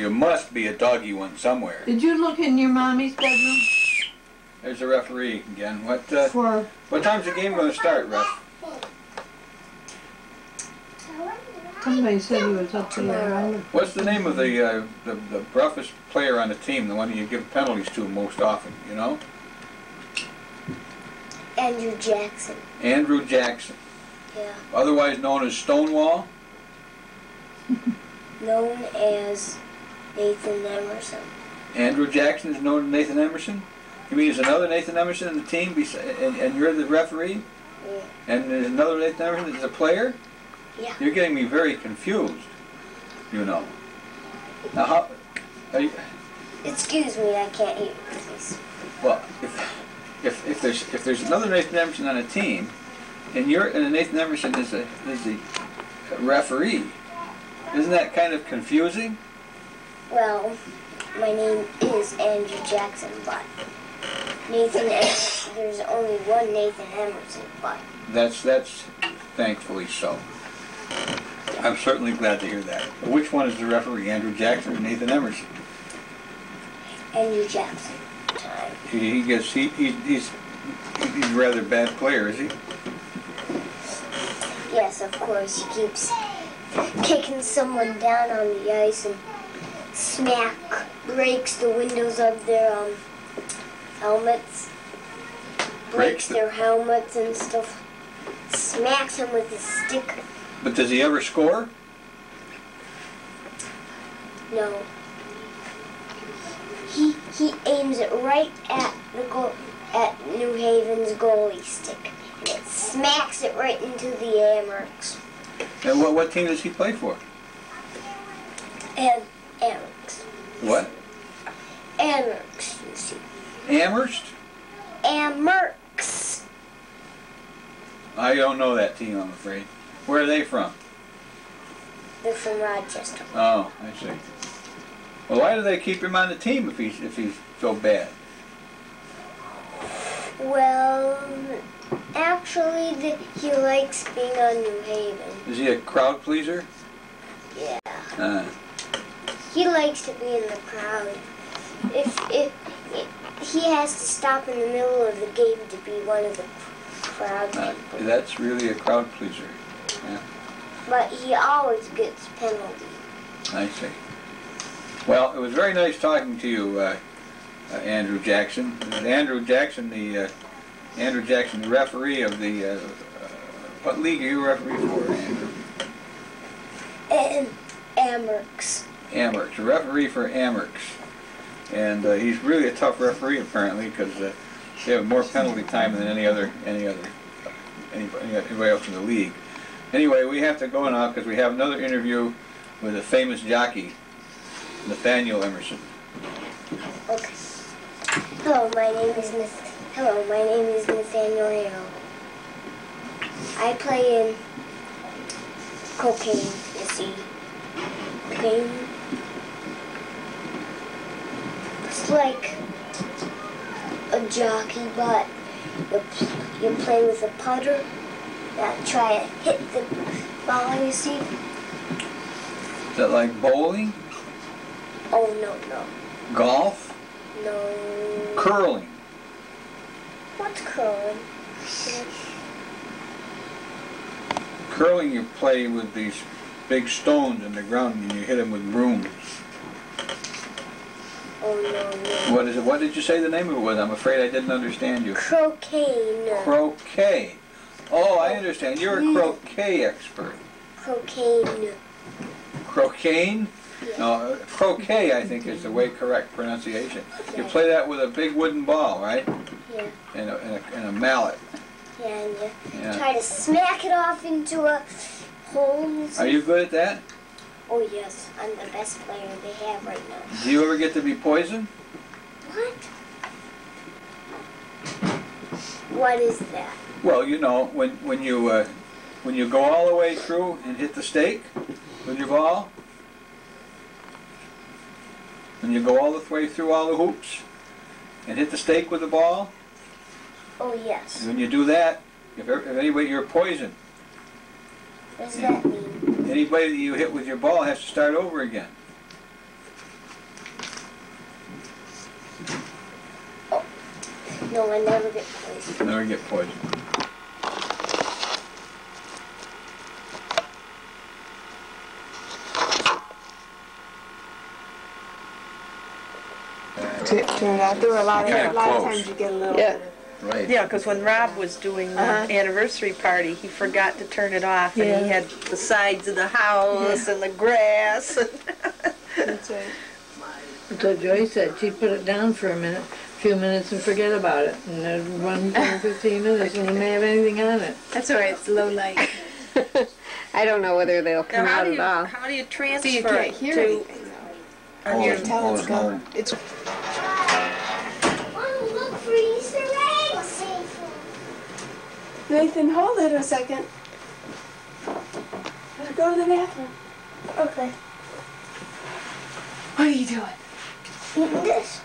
You must be a doggy one somewhere. Did you look in your mommy's bedroom There's the referee again. What uh, for? what time's the game going to start, ref? Somebody said he was up there. What's the name of the uh, the the roughest player on the team? The one you give penalties to most often? You know, Andrew Jackson. Andrew Jackson, Yeah. otherwise known as Stonewall. Known as Nathan Emerson. Andrew Jackson is known as Nathan Emerson. You mean there's another Nathan Emerson in the team, and, and you're the referee? Yeah. And there's another Nathan Emerson that's a player? Yeah. You're getting me very confused, you know. Now, how, are you, Excuse me, I can't hear you, please. well, if, if, if there's if there's another Nathan Emerson on a team, and you're and Nathan Emerson is a is the referee, isn't that kind of confusing? Well, my name is Andrew Jackson, but Nathan, Em- there's only one Nathan Emerson, but That's that's thankfully so. I'm certainly glad to hear that. Which one is the referee, Andrew Jackson or Nathan Emerson? Andrew Jackson. Time. He, he gets he, he he's he's a rather bad player, is he? Yes, of course, he keeps kicking someone down on the ice and smack breaks the windows of their um, helmets. Breaks Breaks the- their helmets and stuff. Smacks him with his stick. But does he ever score? No. He he aims it right at the goal at New Haven's goalie stick. And it smacks it right into the Amerks. And what what team does he play for? And Amerks. What? Amerks, you see. Amherst? Amerks. I don't know that team, I'm afraid. Where are they from? They're from Rochester. Oh, I see. Well, why do they keep him on the team if he's if he's so bad? Well, actually, the, he likes being on New Haven. Is he a crowd pleaser? Yeah. Uh, He likes to be in the crowd. If if, if he has to stop in the middle of the game to be one of the crowd Uh, that's really a crowd pleaser. Yeah. but he always gets penalties. I see. Well, it was very nice talking to you, uh, uh, Andrew Jackson. Andrew Jackson, the uh, Andrew Jackson, the referee of the. Uh, uh, what league are you referee for, Andrew? And Amherst. Amherst, a referee for Amherst. And uh, he's really a tough referee apparently because uh, they have more penalty time than any other any other anybody, anybody else in the league. Anyway, we have to go now because we have another interview with a famous jockey, Nathaniel Emerson. Okay. Hello, my name is Nath- Hello, my name is Nathaniel. I play in cocaine, you see. Cocaine. It's like a jockey, but you, you play with a putter. Now try to hit the ball, you see. Is that like bowling, Oh, no, no. golf, No. curling? What's curling? Curling, you play with these big stones in the ground and you hit them with brooms. Oh, no, no. What is it? What did you say the name of it was? I'm afraid I didn't understand you. Cocaine. Croquet. Oh, I understand. You're a croquet expert. Cocaine. Croquet? No, uh, croquet, I think, is the way correct pronunciation. You play that with a big wooden ball, right? Yeah. And a, and a, and a mallet. Yeah, and you Yeah. try to smack it off into a hole. Are you good at that? Oh, yes. I'm the best player they have right now. Do you ever get to be poisoned? What? What is that? Well, you know, when when you uh, when you go all the way through and hit the stake with your ball, when you go all the way through all the hoops and hit the stake with the ball, Oh, yes. when you do that, if, if anybody you're poisoned, What does that mean? Anybody that you hit with your ball has to start over again. Oh. No, I never get poisoned. Never get poisoned. T- Turn out, there were a lot of, a lot of times you get a little. Yeah. Right. Yeah, because when Rob was doing the Uh-huh. anniversary party, he forgot to turn it off, and he had the sides of the house and the grass. That's right. So Joy said she'd put it down for a minute, a few minutes and forget about it. And then run 10 or 15 minutes and we may have anything on it. That's all right. It's low light. I don't know whether they'll come how out do at all. how do you transfer So you it can't hear to anything though. on your Oh, Tell it's it's gone. home. It's Oh, look for Easter eggs! Nathan, hold it a second. Gotta go to the bathroom. Okay. What are you doing? Eating this.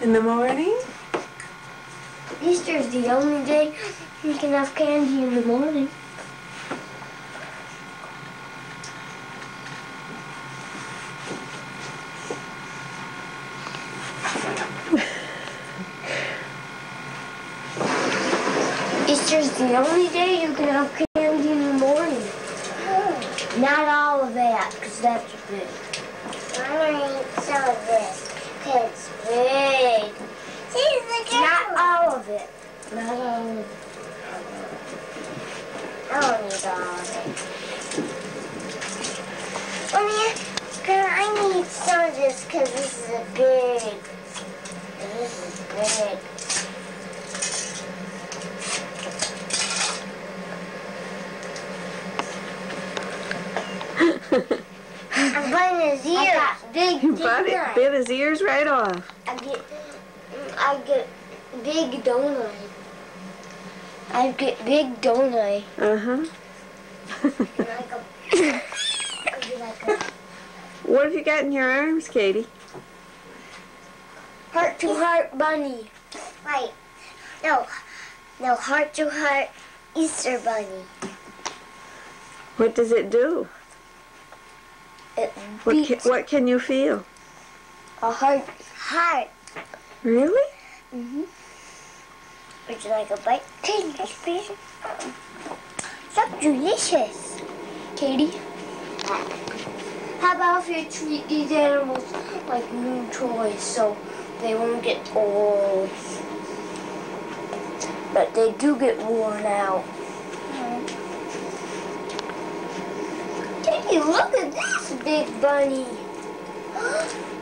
In the morning? Easter's the only day you can have candy in the morning. Easter's the only have candy in the morning. Not all of that, because that's big. I'm I get, I get big, don't I? I get big, don't I? Uh-huh. what have you got in your arms, Katie? Heart to heart bunny. Wait. No. No, heart to heart Easter bunny. What does it do? It what, ca what can you feel? A heart. Heart. Really? Mm-hmm. Would you like a bite? Take this piece. So delicious. Katie? How about if you treat these animals like new toys so they won't get old? But they do get worn out. Katie, look at this big bunny.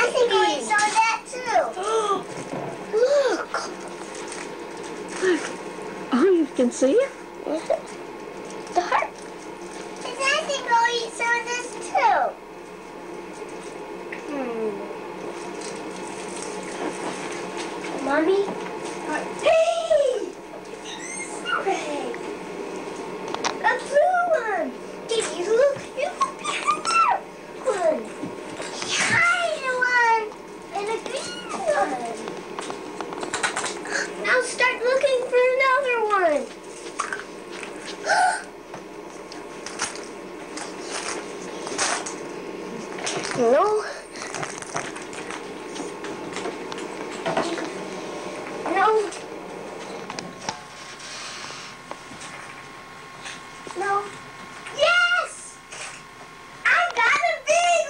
I think I saw that too. Look. Look. Oh, you can see it? The heart. Because I think we saw this too. Hmm. Mommy? Hey! A blue one! Did you look? You look behind that one! Yeah. And a green one. Now start looking for another one. no. No. No. Yes! I got a big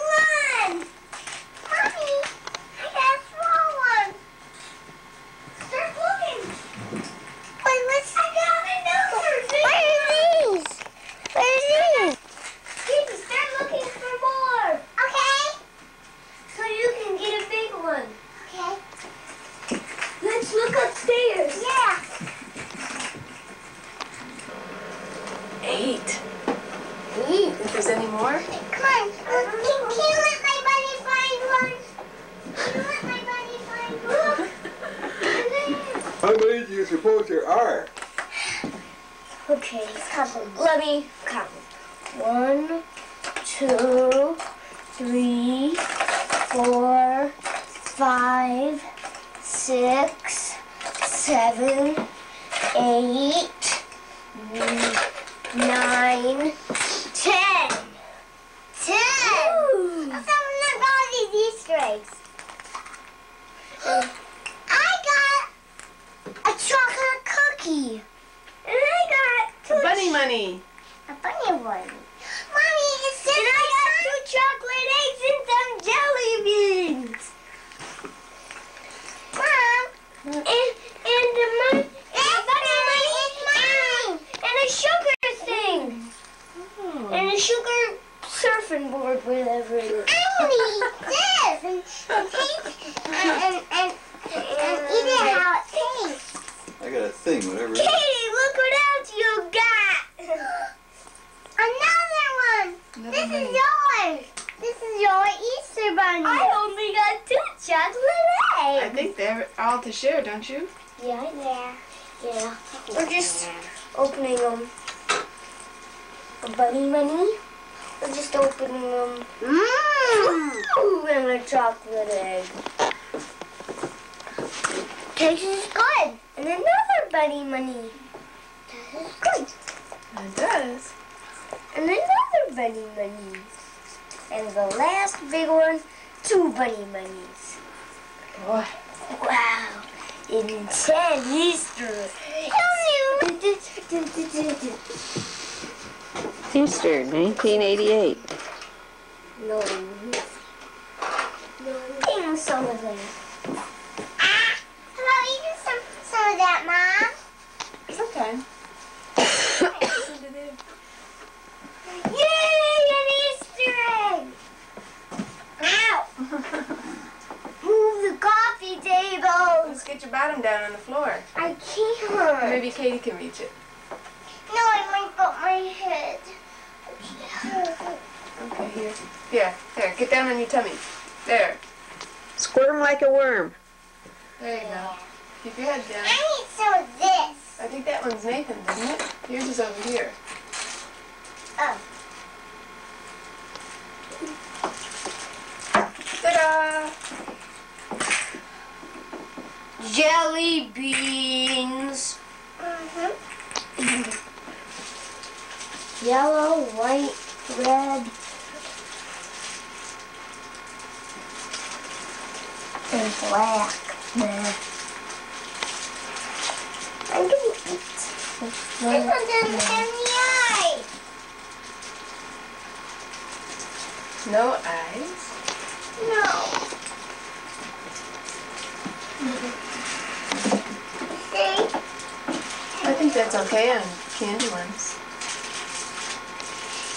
that's okay on candy ones.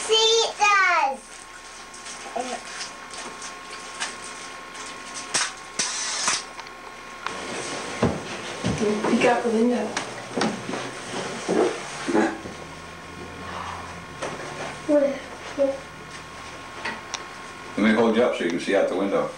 See it does. Pick out the window. Let me hold you up so you can see out the window.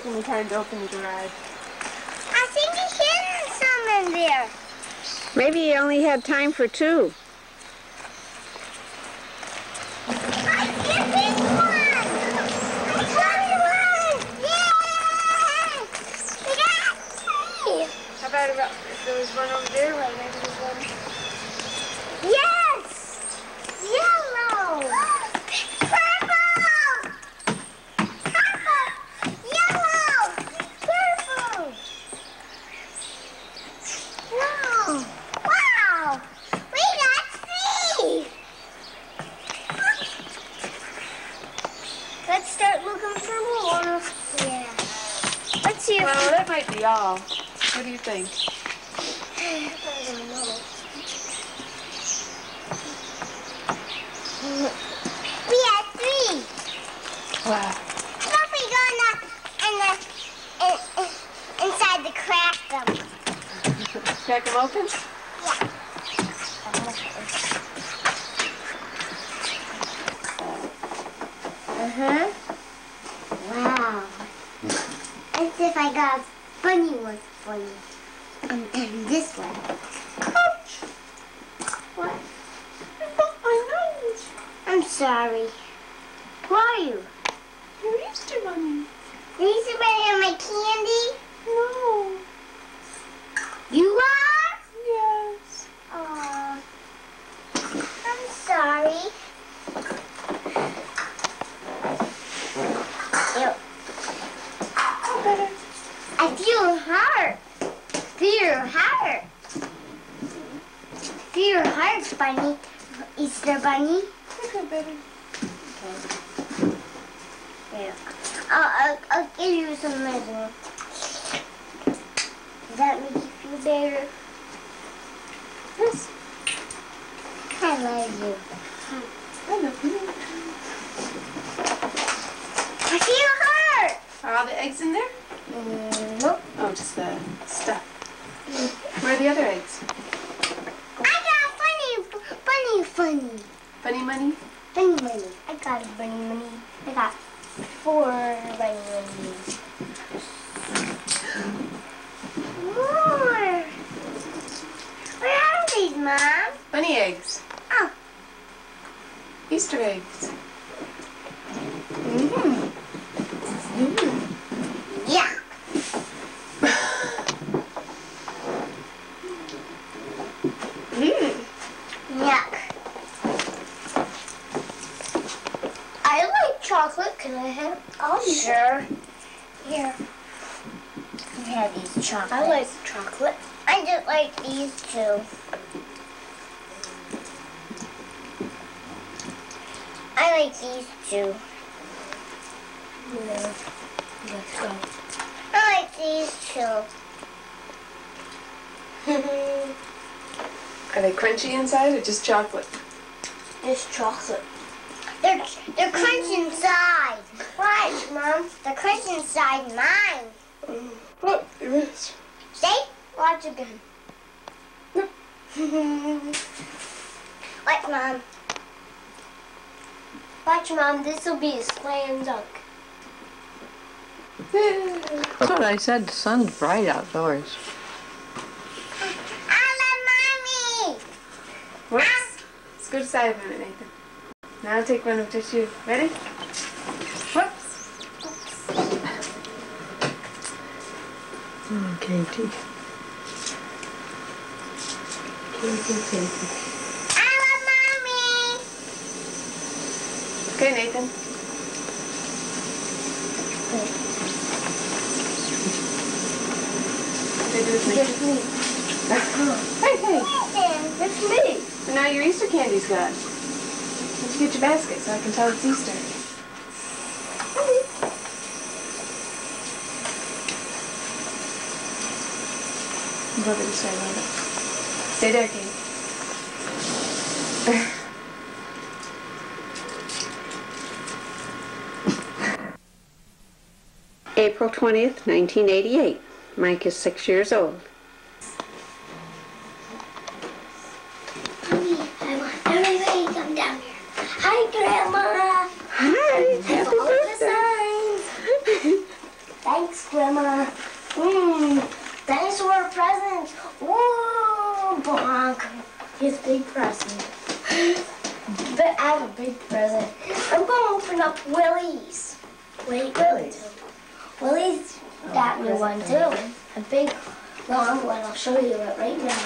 taking me time to open the garage. I think he hidden some in there. Maybe he only had time for two. Fear heart. Fear heart, bunny. Easter bunny. okay. Yeah. I'll, I'll, I'll give you some medicine. Does that make you feel better? Yes. I love you. I love you. I feel hurt. Are all the eggs in there? Mm, nope. Oh, just the stuff. Where are the other eggs? I got funny, funny, funny. funny money? Funny money. I got funny money. I got four funny monies. More. Where are these, Mom? Bunny eggs. Oh. Easter eggs. I have? Oh, sure. Here. You have these chocolate. I like chocolate. I just like these two. I like these two. Yeah. Let's go. I like these two. Are they crunchy inside or just chocolate? Just chocolate. They're, they're crunchy inside. Watch, Mom. They're crunchy inside mine. Oh, there is. See? Watch again. Watch, Mom. Watch, Mom. This will be a slam dunk. That's what I said. The sun's bright outdoors. I love Mommy. Whoops. Let's go to the side of him, Nathan. Now take one of just you. Ready? Whoops. Oh, Katie. Katie, Katie. I love Mommy. Okay, Nathan. They do it to me. Hey, hey, it's me. And now your Easter candy's gone. Let's get your basket so I can tell it's Easter. Go over this way a little. Stay there, Katie. April 20th, 1988. Mike is six years old. Mommy, I want everybody to come down here. Hi, Grandma. Hi, the signs. Thanks, Grandma. Mmm. Thanks for our presents. Whoa, bonk. His big present. But I have a big present. I'm going to open up Willie's. Wait, Willie's. Willie's got me one too. A big, long one. I'll show you it right now.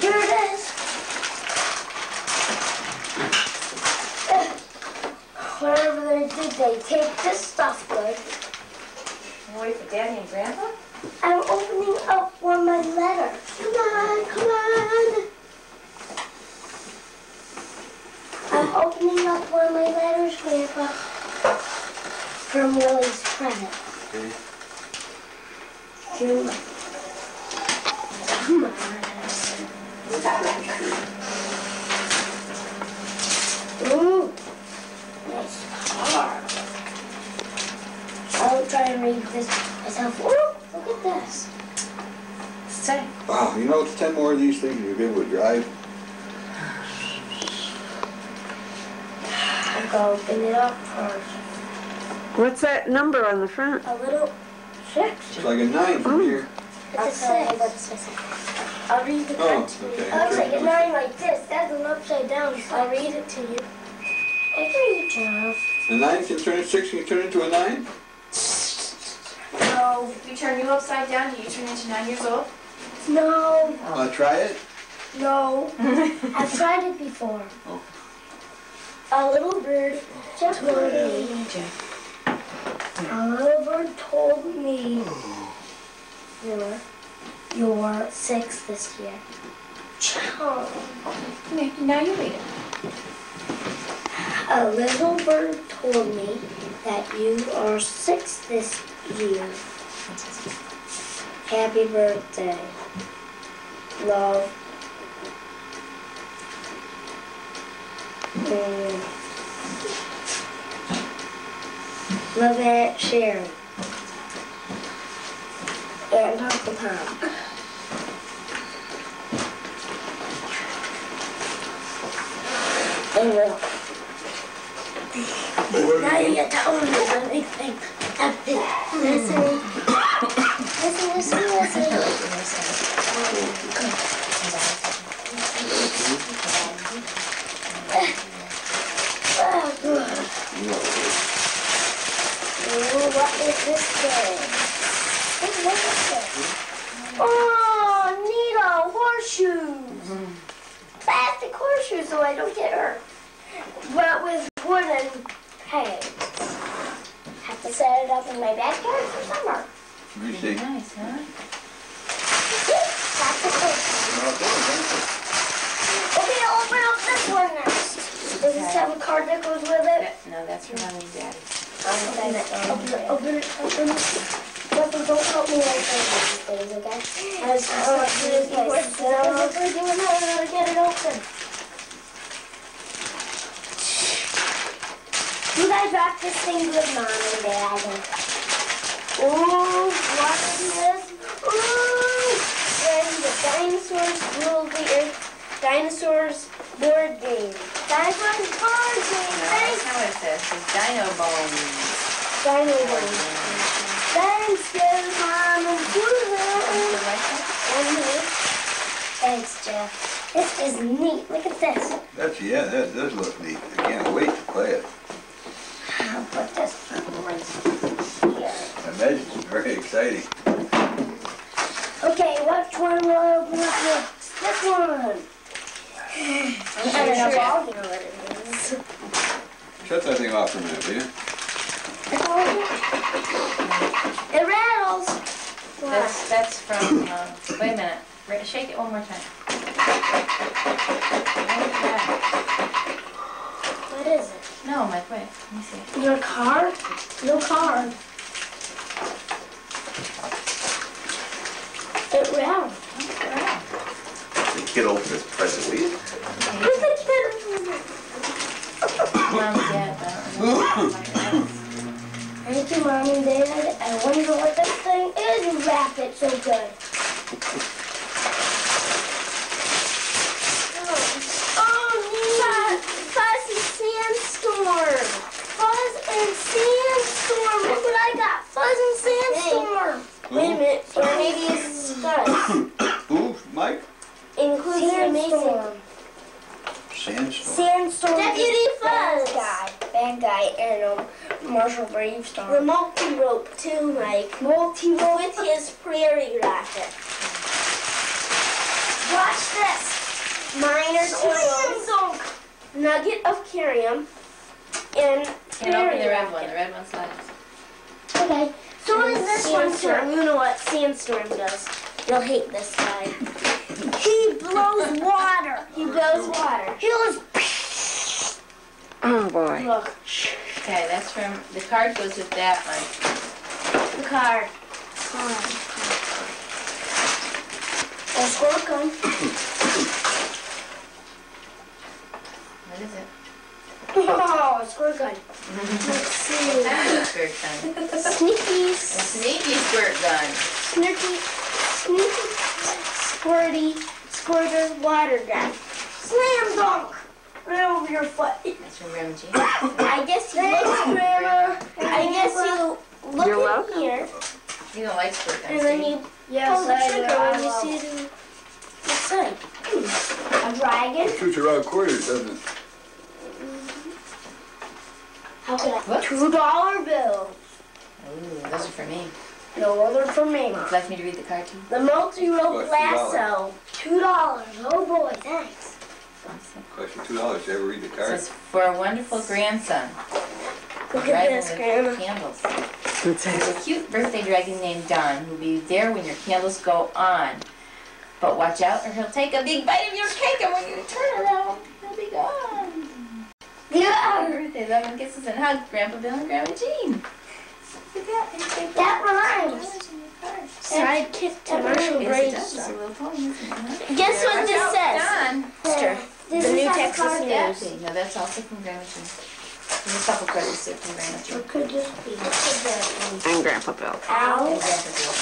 Here it is. Whatever did, they take this stuff good. Wait for Daddy and Grandpa? I'm opening up one of my letters. Come on, come on. I'm opening up one of my letters, Grandpa. From Willie's present. Okay. Come on. Come on. Ooh. Nice card. I'll try and read this myself. Ooh, look at this. Say. Wow, you know, it's ten more of these things you'll be able to drive. I'll go open it up first. What's that number on the front? A little six. It's like a nine from mm. here. It's a six. I'll read the Oh, to you. okay. Oh, it looks like a nine like this. That's an upside down. I'll read it to you. I can read A nine can turn, a six can turn into a nine? No. If we turn you upside down, do you turn into nine years old? No. Oh, Wanna try it? No. I've tried it before. Oh. A little bird told me. A little bird told me you're, you're six this year. Oh. Now you read it. A little bird told me that you are six this year. Happy birthday. Love. Mm. Love Aunt Sharon. And Uncle Tom. And Will. Now you get to own this so I don't get hurt. But with wooden pegs. Stuff in my backyard for summer. Let me see. Nice, huh? That's the first. Okay, open up this one next. Does this have a card that goes with it? No, that's for mommy and daddy. Open it, open it, open it, open it. Pepper, don't help me like these things, okay? I was just like, this place. I don't know if we're doing how to get it open. You guys wrap this thing good, mom and dad. Ooh, what is this? Ooh, and the dinosaurs rule the earth. Dinosaurs board game. Dinosaurs board game. No, Thanks. that's not what it says. It Dino Bones. Dino board. Thanks, good mom and dad. And me. Thanks, Jeff. This is neat. Look at this. That's, yeah, that does look neat. I can't wait to play it. I'll put this right here. I imagine it's very exciting. Okay, which one will I open up next? This one. I don't know if I'll know what it is. Shut that thing off for a minute, will you? It rattles. That's, that's from, uh, wait a minute. Ra- Shake it one more time. What is it? No, Mike, wait. Let me see. Your card? No card. It rattles. The kid opened his present, will you? Mom and dad, I don't remember. Thank you, Mom and Dad. I wonder what this thing is. You wrap it so good. Oh, Fuzzy Sandstorm. Fuzz and Sandstorm. Look what I got. Fuzz and Sandstorm. Wait a minute. Or maybe it's Fuzz. Who, Mike? Includes Sandstorm. Sandstorm. Sandstorm. Deputy Fuzz. Bad guy. Bad guy. And um, Marshall BraveStarr. The multi-rope too, Mike. Multi-rope. With his prairie rocket. Watch this. Minor tools. Nugget of Kerium. And Can't open the red one. The red one's left. Okay. So is this one Sandstorm. You know what Sandstorm does. You'll hate this guy. He blows water. He blows water. He goes. Oh boy. Look, Okay, that's from, the card goes with that one. the card. A squirt gun. What is it? Oh, squirt gun. Let's see. That's a squirt gun. Sneaky, sneaky squirt gun. snirky, sneaky, squirty, squirter, water gun. Slam dunk. Right over your foot. That's from Grandma Jean. I guess you look, Grandma. I guess you look You're in welcome. here, You don't like squirt guns, and then you? you pull the trigger when you see it the sun. Hmm. A dragon. Shoots around quarters, doesn't it? How could I? Whoops. Two dollar bill. Ooh, those are for me. No those are for me. Would you like me to read the card to you? The multi-rope What's $2? lasso. Two dollars. Oh boy, thanks. Cost you two dollars. You ever read the It card? says, for a wonderful grandson. Look dragon at this, Grandma. Candles. There's a cute birthday dragon named Don who'll be there when your candles go on. But watch out or he'll take a big bite of your cake and when you turn around, he'll be gone. Yeah. Happy birthday, love and kisses and hugs, Grandpa Bill and Grandma Jean. Look at that. That rhymes. Sidekick to Marshall Yes, it does. It's a BraveStarr. little poem, isn't it? huh? Guess what this says? Don. There. This The is New Texas card News. goes. No, that's also from Grandma Jean. There's a couple presents there from Grandma Jean. What could this be? What could that be? I'm Grandpa Bill. Owl. And Grandpa Bill.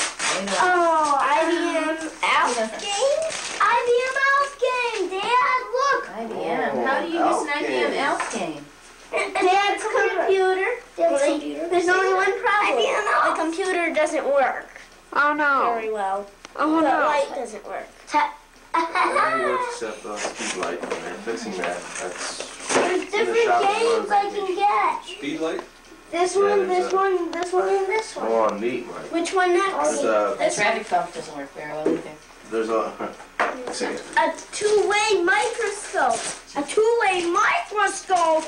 Oh, IBM Alf game? IBM Alf game. Dad, look. IBM. How do you use an IBM Elf game? Dad's computer. Dad's computer. There's only one problem. The computer doesn't work Oh no. very well. Oh The no. light doesn't work. Everything works except the speed light, and they're fixing that. That's, There's different shop games I was- can get. Speed light? This Yeah, one, this a- one, this one, and this one. oh, neat, Mike. Which one next? There's a, The This one. traffic bump doesn't work very well either. there's a, see. A two-way microscope. A two-way microscope.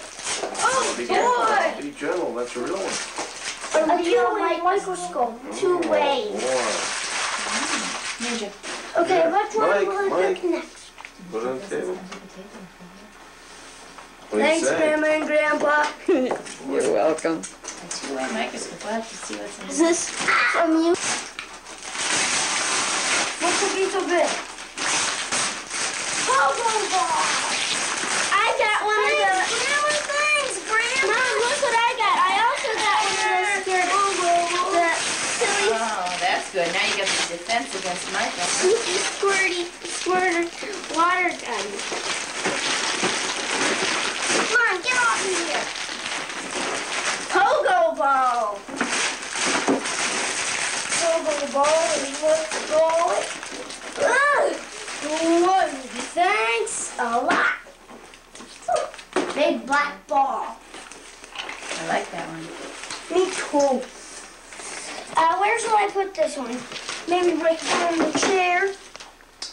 Oh Be boy! be gentle, that's a real one. a two-way microscope. Two-way. Ninja. Okay, What one Mike, will I Mike. pick next? Put it on the table. What do you Thanks, say? Grandma and Grandpa. You're welcome. A two-way microscope. We'll have to see what's in Is this from you? What could be so good? Pogo ball. I got one of the. Grandma, thanks, Grandma. Mom, look what I got. I also got one of those scared the silly Oh, that's good. Now you got the defense against Michael. squeaky squirty squirter water gun. Come on, get off me here. Pogo ball. Pogo ball, and let's go. Ugh. Thanks a lot. Big black ball. I like that one. Me too. Uh, where should I put this one? Maybe right on the chair.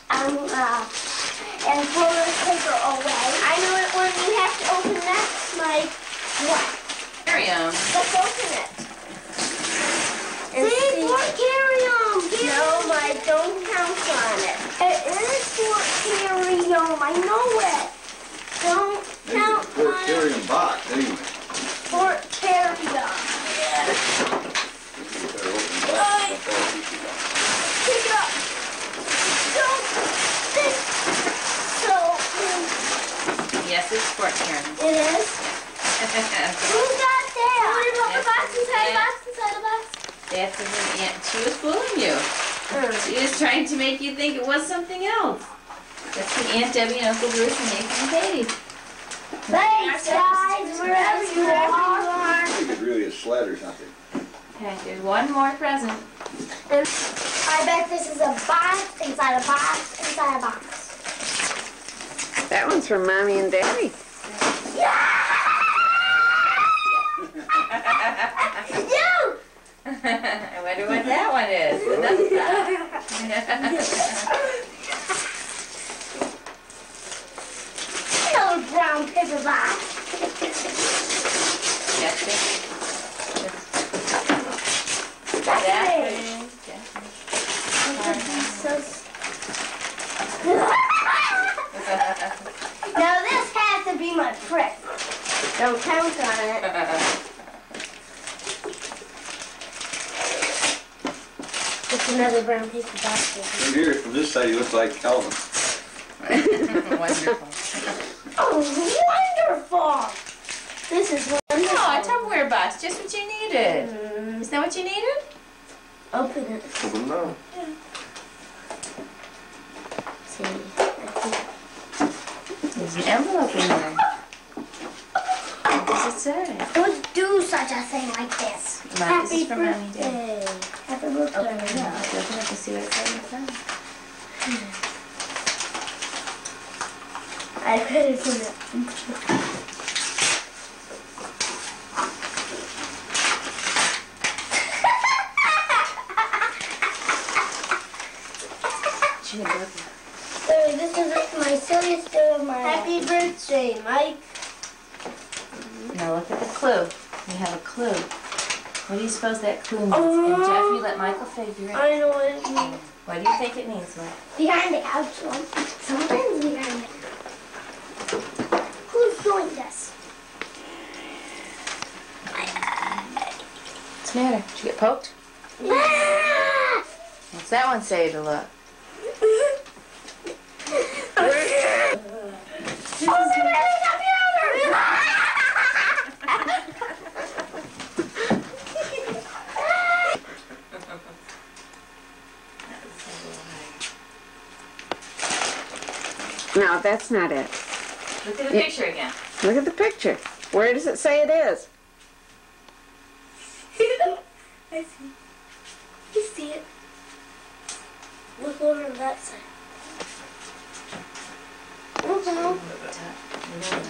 Um, uh, and throw the paper away. I know it when you have to open that, Mike. What? Miriam. Let's open it. And see, for carry-on. No, Mike, don't count on it. It is for carry-on. I know it. Don't count Poor on it carrying box, anyway. for carry-on. Hey. Pick it up. Don't think so. Yes, it's sport Karen. It is. Who got that? Put it on the box inside the box inside the box. That's a good aunt. She was fooling you. She was trying to make you think it was something else. That's what Aunt Debbie and Uncle Bruce are making Katie. Thanks, guys, wherever you are. I think it's really a sled or something. Okay, there's one more present. And I bet this is a box inside a box inside a box. That one's from Mommy and Daddy. You! I wonder what that one is. Another brown paper box. Yes, That's That's now this has to be my trick. Don't count on it. It's another brown paper box. From here, from this side, he looks like Calvin. Wonderful. Oh, wonderful! This is wonderful. Oh, a Tupperware box, just what you needed. Mm, Is that what you needed? Open it. Open it up. See. There's an envelope in there. What does it say? Don't do such a thing like this. Mine, this is Happy from Mommy and birthday. Happy birthday. Open it up. Open it up and see what it says inside. Hmm. I couldn't put it. Gee, look. So this is my silliest day of my Happy birthday, Mike. Now look at the clue. We have a clue. What do you suppose that clue means? And Jeff, you let Michael figure it. I know what it means. What do you think it means, Mike? Behind the couch one. Sometimes behind the couch. Who's doing this? What's the matter? Did you get poked? Ah! What's that one say to look? No, that's not it. Look at the Yeah. picture again. Look at the picture. Where does it say it is? I see. You see it. Look over on that side. Look down.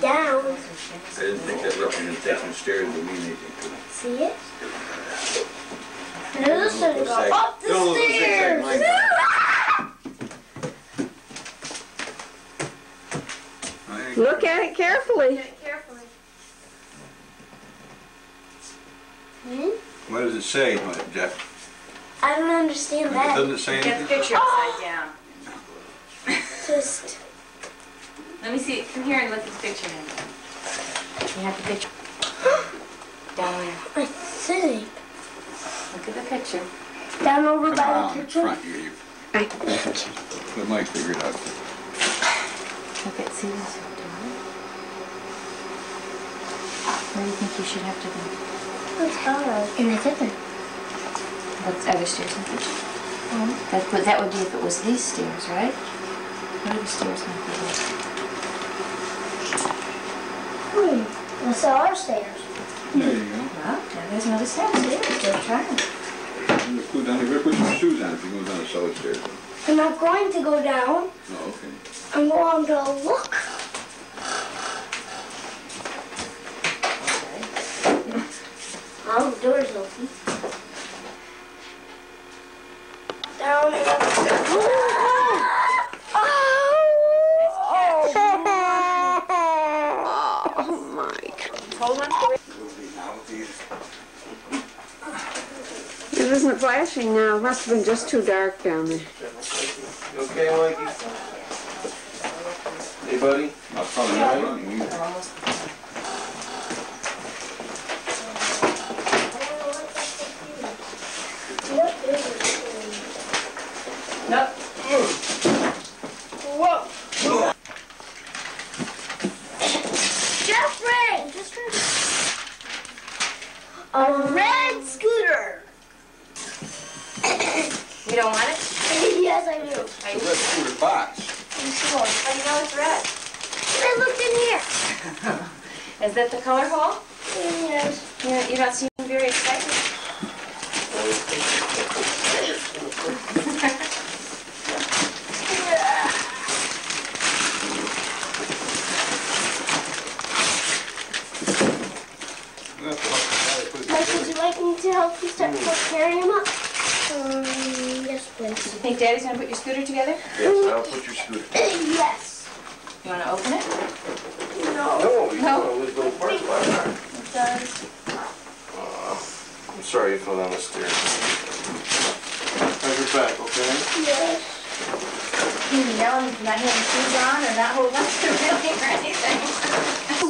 Down. I didn't think that representation of stairs would mean anything to me. See it? And this one go up the No, it looks like stairs. mine. I ain't- Look at it carefully. Hmm? Well, What does it say, Jeff? I don't understand that. Doesn't it say Get the picture upside down. Just Let me see. Come here and look at the picture. You have the picture. Down there. I think Look at the picture. down over Come by around the in kitchen. front here. you- Let Mike figure it out. Look at, see this? Where do you think you should have to go? What's that? In the kitchen. What's other stairs in the kitchen? That would, that would be if it was these stairs, right? What other stairs might be there? Hmm. The cellar stairs. There you go. Well, now there's another step. See, still trying. You Put down, you better put some shoes on if you're going down the cellar stairs. I'm not going to go down. Oh, okay. I'm going to look. All the doors open. Down and up. Oh, Mike. Hold on it. It isn't flashing now. It must have been just too dark down there. You okay, Mikey? Hey, buddy? I'll probably not. You- Whoa. Jeffrey! A red scooter. You don't want it? yes, I do. The red scooter box. Sure. How do you know it's red? I looked in here. Is that the color hole? Yes. You, you don't seem very excited. You have to help the guy put it Mike, together. would you like me to help you start carrying him up? Um, yes, please. You think Daddy's gonna put your scooter together? Yes, I'll put your scooter. yes. You wanna open it? No. No, you No. want a little park spot. It does. I'm sorry you fell down the stairs. How's your back, okay? Yes. You yelling for not having shoes on or not holding on to the railing or anything.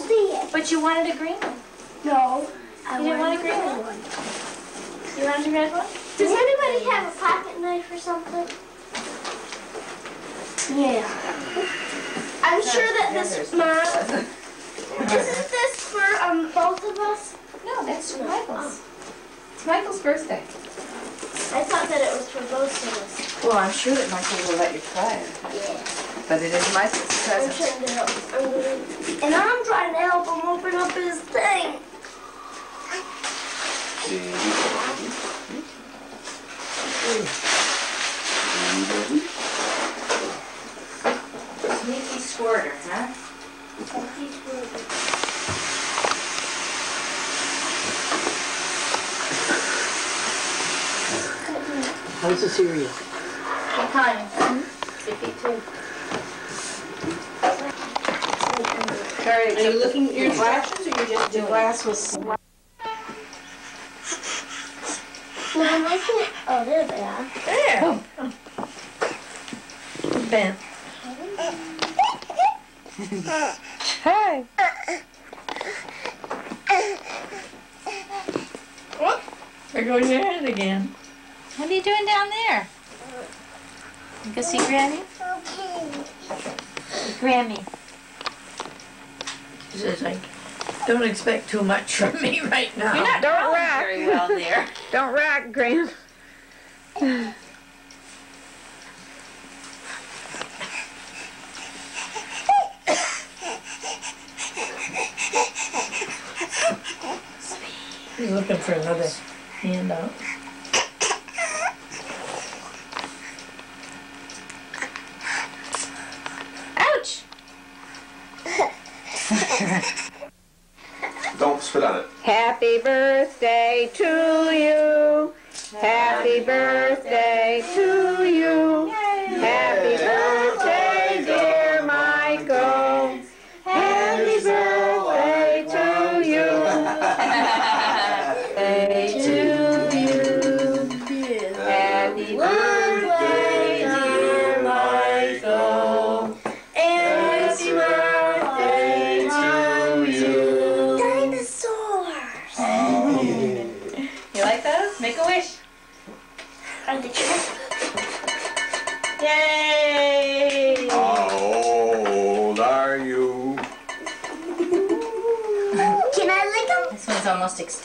See it. But you wanted a green one. No. I You didn't want a green red one? You wanted a red one? Does anybody have a pocket knife or something? Yeah. I'm sure that this, Mom, isn't this for um both of us? No, that's for Michael's. It's Michael's birthday. I thought that it was for both of us. Well, I'm sure that Michael will let you try it, Yeah. but it is Michael's present. I'm present. trying to help. I'm gonna, and I'm trying to help him open up his thing. Sneaky squirter, huh? How's the cereal? What kind? Fifty-two. Sorry, Are you looking at your glasses or you're just the doing it? glass was Mom, I can't. Oh, there they are. There. Oh. Ben. Hey! There goes your head again. What are you doing down there? You go see Granny? Grammy. He says, like, don't expect too much from me right now. You're not Don't growing rock. very well there. Don't rock, Graham. He's looking for another handout. Ouch! Spit on it. Happy birthday to you. Happy birthday to you.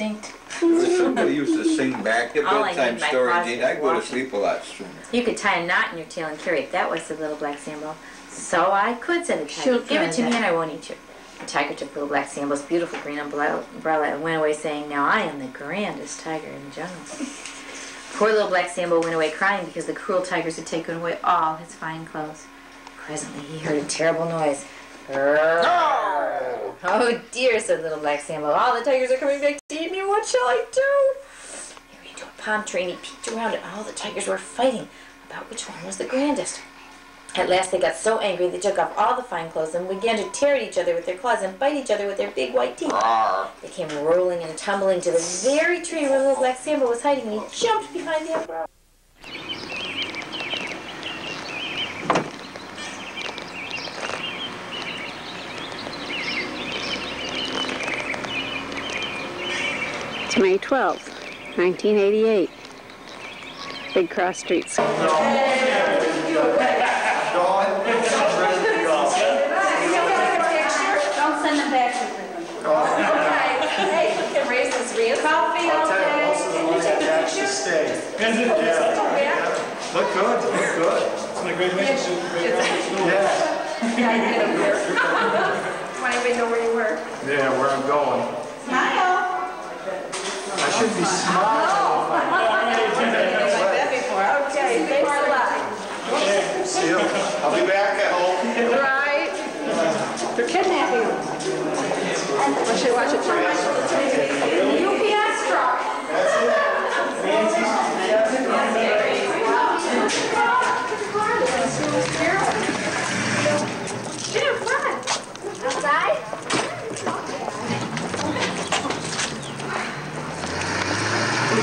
Almost extinct. Somebody used to sing back the All I bedtime need, my stories. closet Ain't I is go to locked. sleep a lot sooner. You could tie a knot in your tail and carry it that way, said Little Black Sambo. So I could, said the tiger. She'll Give it try to me that. and I won't eat you. The tiger took Little Black Sambo's beautiful green umbrella umbrella and went away saying, Now I am the grandest tiger in the jungle. Poor Little Black Sambo went away crying because the cruel tigers had taken away all his fine clothes. Presently he heard a terrible noise. Oh dear, said Little Black Sambo. All the tigers are coming back to eat me. What shall I do? He ran to a palm tree and he peeked around and all the tigers were fighting about which one was the grandest. At last they got so angry they took off all the fine clothes and began to tear at each other with their claws and bite each other with their big white teeth. They came rolling and tumbling to the very tree where little black Sambo was hiding and he jumped behind the umbrella. May 12th, 1988. Big Cross Street. School. Don't send them back with them. Okay. Hey, we can raise this real coffee all day. Can you take a picture? Stay. Yeah. Look good, look good. It's my graduation Yeah. Want anybody to know where you were? Yeah, where I'm going. Smile. I should be smiling. Okay, thanks a lot. See you. I'll be back at home. Right. They're kidnapping them. I should watch it first.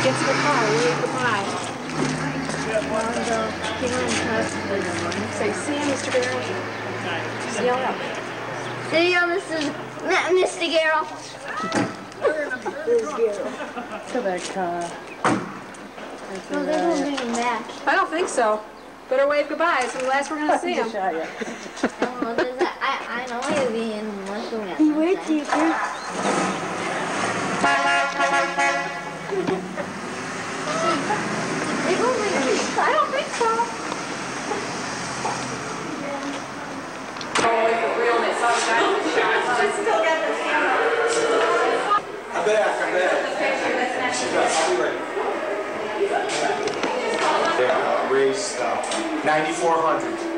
Get to the car, wave goodbye. Say, see you, Mr. Barry. See you. See you, Mrs. Mr. Garrel. Go back, uh, No, they won't bring him back. I don't think so. Better wave goodbye. It's the last we're gonna see him. Oh, there's a, I, I know he'll be in Muscle Wait till you hear They won't bring him back. I don't think so. I'm back, I'm back. I'll be ready. They uh, raised uh, 9,400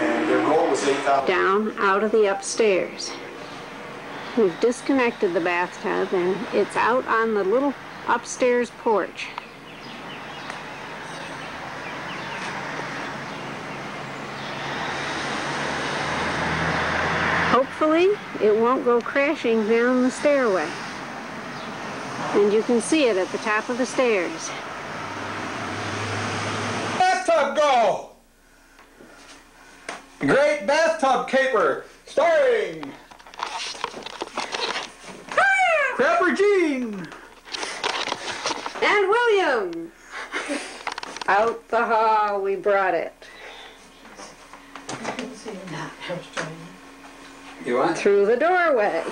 and their goal was 8,000. down out of the upstairs. We've disconnected the bathtub and it's out on the little upstairs porch. Hopefully, it won't go crashing down the stairway. And you can see it at the top of the stairs. Bathtub go! Great bathtub caper, starring Crapper Jean. And William! Out the hall we brought it. You want? Through the doorway.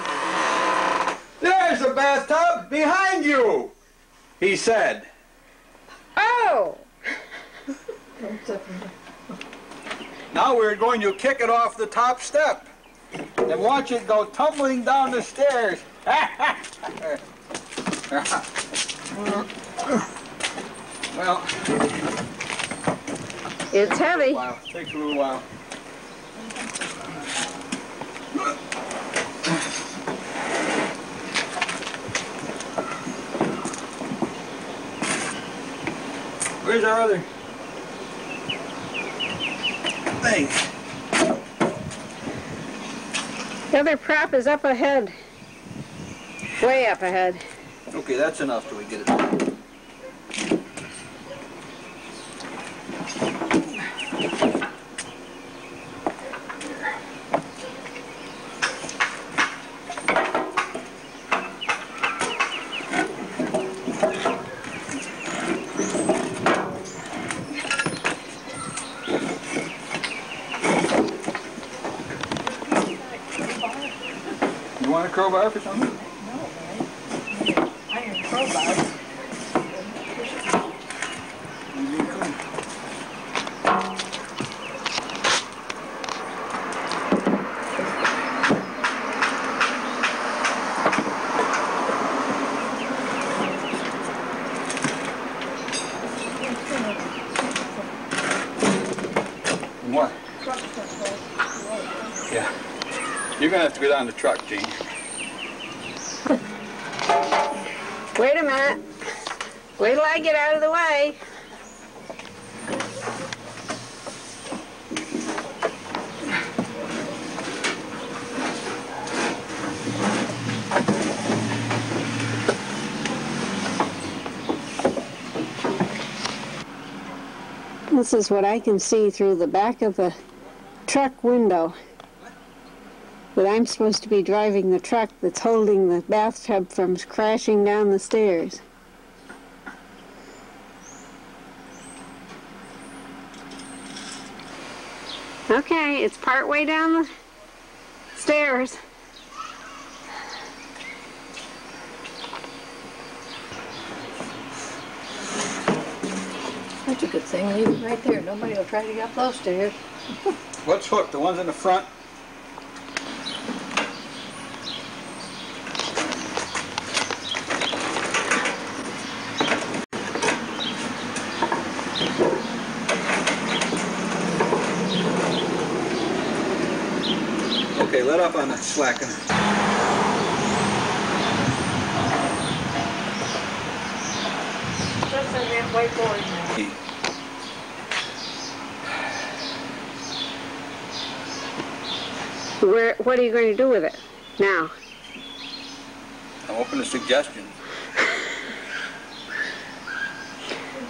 There's the bathtub behind you, he said. Oh! Now we're going to kick it off the top step and watch it go tumbling down the stairs. well, It's heavy. wow, takes a little while. Where's our other thing? The other prop is up ahead. Way up ahead. Okay, that's enough till we get it. Crowbar for something? no Iron crowbar. What? Yeah. You're gonna have to go down the truck, Gene. Wait a minute. Wait till I get out of the way. This is what I can see through the back of the truck window. But I'm supposed to be driving the truck that's holding the bathtub from crashing down the stairs. Okay, it's part way down the stairs. That's a good thing. Leave it right there. Nobody will try to get up those stairs. What's hooked? The ones in the front? Okay, let up on that slacking. Just on that whiteboard. Where, what are you going to do with it now? I'm open to suggestions.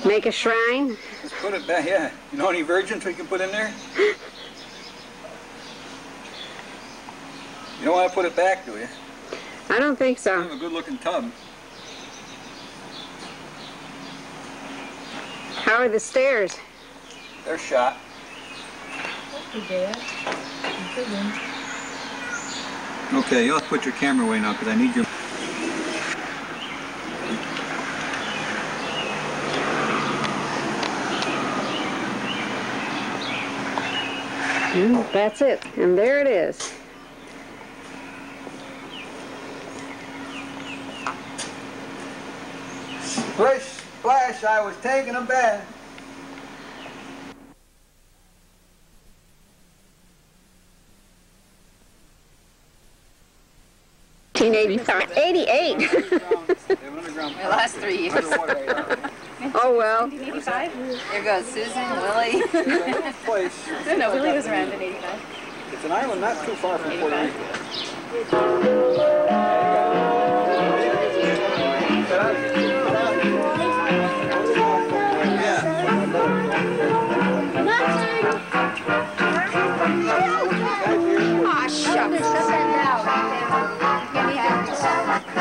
Make a shrine? Let's put it back, yeah. You know any virgins we can put in there? You don't want to put it back, do you? I don't think We so. have a good looking tub. How are the stairs? They're shot. Too bad. Good one. Okay, you'll have to put your camera away now because I need your. Mm, That's it. And there it is. Splish, splash, I was taking a bath. Eighteen eighty-five. Eighty-eight. The last three years. oh well. 1985. There goes Susan, Willie. place. no, Willie was around in 85. It's an island not too far from Puerto Rico.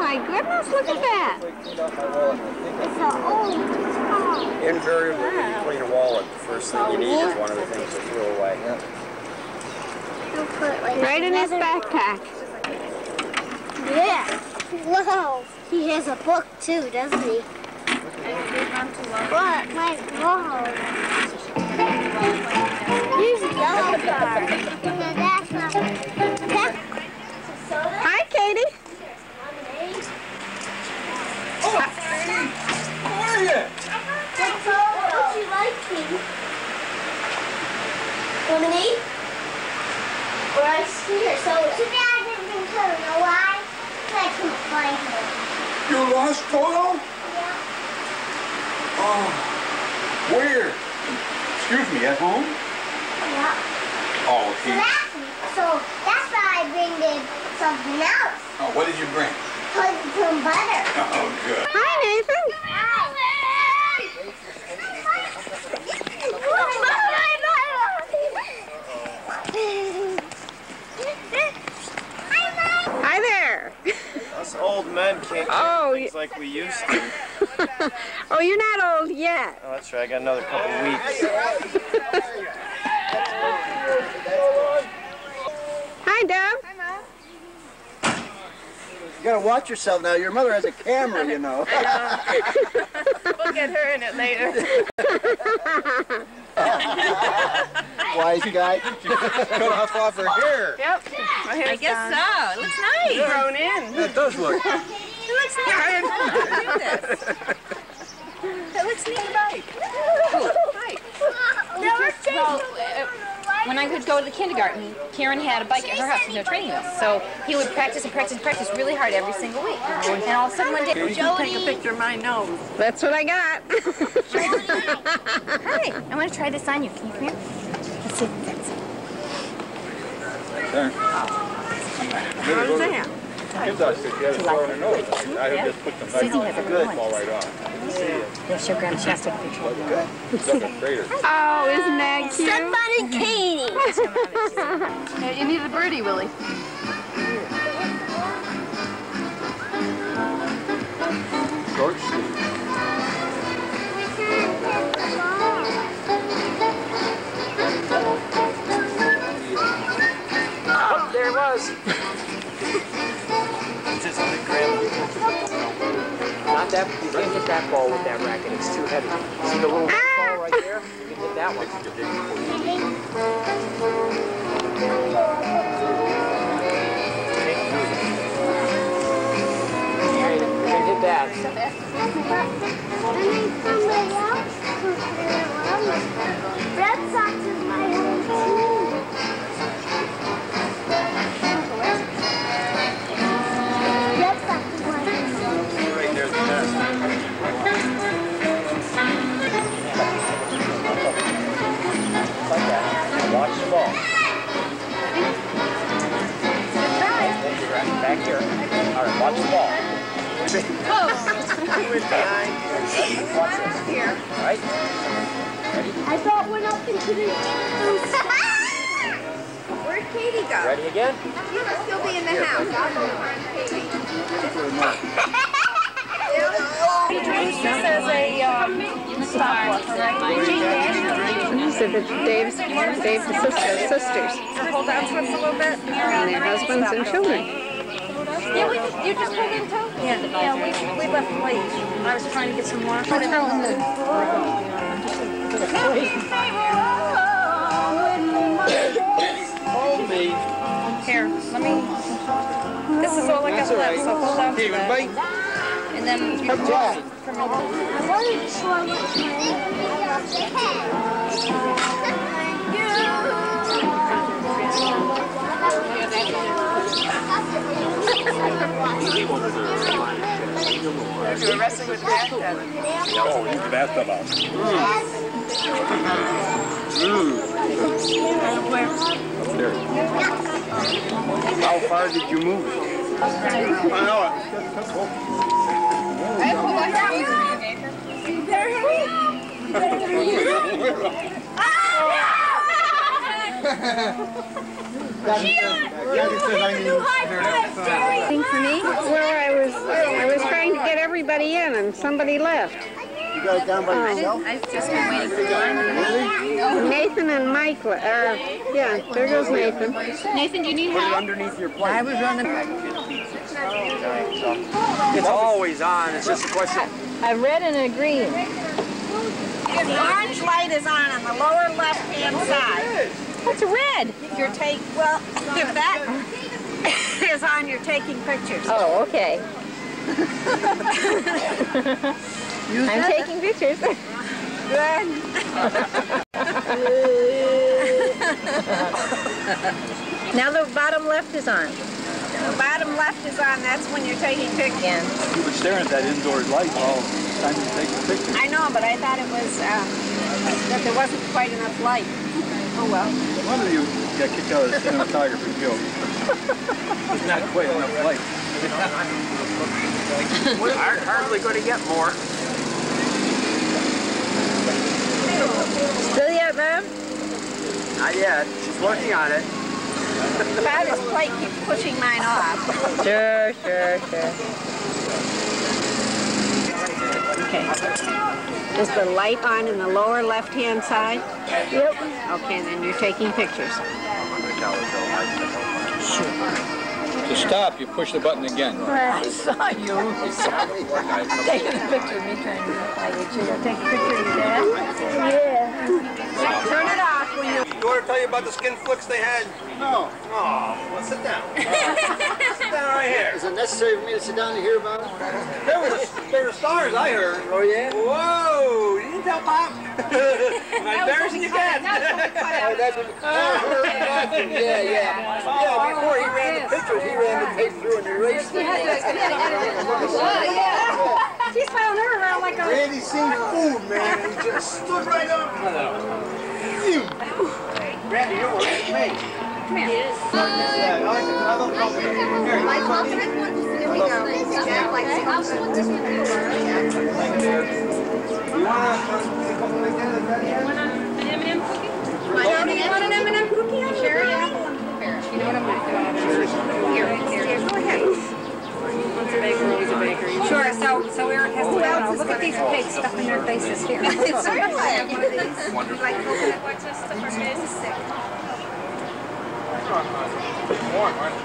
Oh my goodness, look at that. It's an old car. Invariably, when you clean a wallet, the first thing you need is one of the things to throw away. Don't put it like Right in his backpack. Yeah. Whoa. He has a book too, doesn't he? What? My whoa. Here's a yellow car. That's not. Hi, Katie. How are you? What would you like, Katie? Lemonade? Or ice cream or soda? Too bad I didn't bring Toto. You know why? 'Cause I couldn't find her. You lost Toto? Yeah. Oh, where? Excuse me, at home? Yeah. Oh, So that's No. Oh, what did you bring? Some butter. Oh, good. Hi, Nathan. Hi there. Us old men can't Oh, things like we used to. oh, you're not old yet. Oh, that's right. I got another couple weeks. Hi, Deb. You gotta watch yourself now. Your mother has a camera, you know. We'll get her in it later. Wise guy. Cut off off her hair. Yep. My hair's I guess done. so. It looks nice. Grown in. That does look. It looks nice. Do this. It looks neat. Never Well, uh, when I would go to the kindergarten, Karen had a bike at her house with no training wheels. So he would practice and practice and practice really hard every single week. And all of a sudden one day, Take a picture of my nose. That's what I got. Hi, I want to try this on you. Can you come here? Let's see if it fits. What oh, is that? Susie has a good one. right off. Yeah, show Grandma. She has to picture. Oh, isn't that cute? Somebody Katie. Yeah, you need a birdie, Willie. George? Oh, there it was. It's just like grandma. Not that, you can't hit that ball with that racket. It's too heavy. See the little ah! ball right there? You can hit that one. Okay, you can hit that. Red Sox is All right, watch the ball. He went behind. Watch this. All right. I thought went up into the. Where'd Katie go? Ready again? She must still be in the house. I'll go find Katie. This is a um, stopwatch, right? So the Dave's, Dave's sisters, sisters, Hold on to us a little bit. and their husbands and children. Yeah, we just, you just pulled in too? Yeah, yeah, we, we left late. I was trying to get some more. Hold me. Here, let me. This is all I got left, so hold on to that. And then you can Jack. I wanted to show You were wrestling with that then. Oh, leave the bathtub out. There. How far did you move it? I know it. Thing for me? Well, I was, I was trying to get everybody in and somebody left. You got it down by yourself? I've just been waiting for time. Nathan and Mike, uh, yeah, there goes Nathan. Nathan, do you need help? Underneath your plate. I was running. It's always on. It's just a question. A read and a green. The orange light is on on the lower left-hand side. What's red? If you're take, well, if that is on, you're taking pictures. Oh, okay. I'm taking pictures. Good. Now the bottom left is on. The bottom left is on, that's when you're taking pictures. You were staring at that indoor light all the time you take the picture. I know, but I thought it was, uh, that there wasn't quite enough light. Oh, well. No wonder you got kicked out of the cinematography guild. It's not quite enough light. Hard- Hardly gonna get more. Still yet, Mom? Not yet. She's working on it. Father's plate keeps pushing mine off. Sure, sure, sure. Okay. Is the light on in the lower left-hand side? Yep. Okay, then you're taking pictures. To stop, you push the button again. I saw you. Taking a picture of me trying to reply with you. Take a picture of your dad? Yeah. Turn it off when you... You want to tell you about the skin flicks they had? No. Oh, well, sit down. sit down right here. Is it necessary for me to sit down to hear about it? There were, they were stars, I heard. Oh, yeah? Whoa! You didn't tell Pop? Am I embarrassing you again? Oh, that's what, her bathroom, yeah, yeah. Yeah, before he ran the pictures, he ran the tape through and erased it. She's found her around like a... Randy seen food, man, and he just stood right up. You. Randy, you're one of me. Come here. Yeah, I like it. I love company. Here, you Like come Muffin? in. Here we go. Yeah, like You want something like that? Is that it? Want an M&M cookie? Sure, yeah. You know what I'm gonna do? Here, here, go ahead. Sure, so, so Eric has to go, look at these pigs stuck in their faces here. It's really like coconut wax and stuff for kids. Warm, right?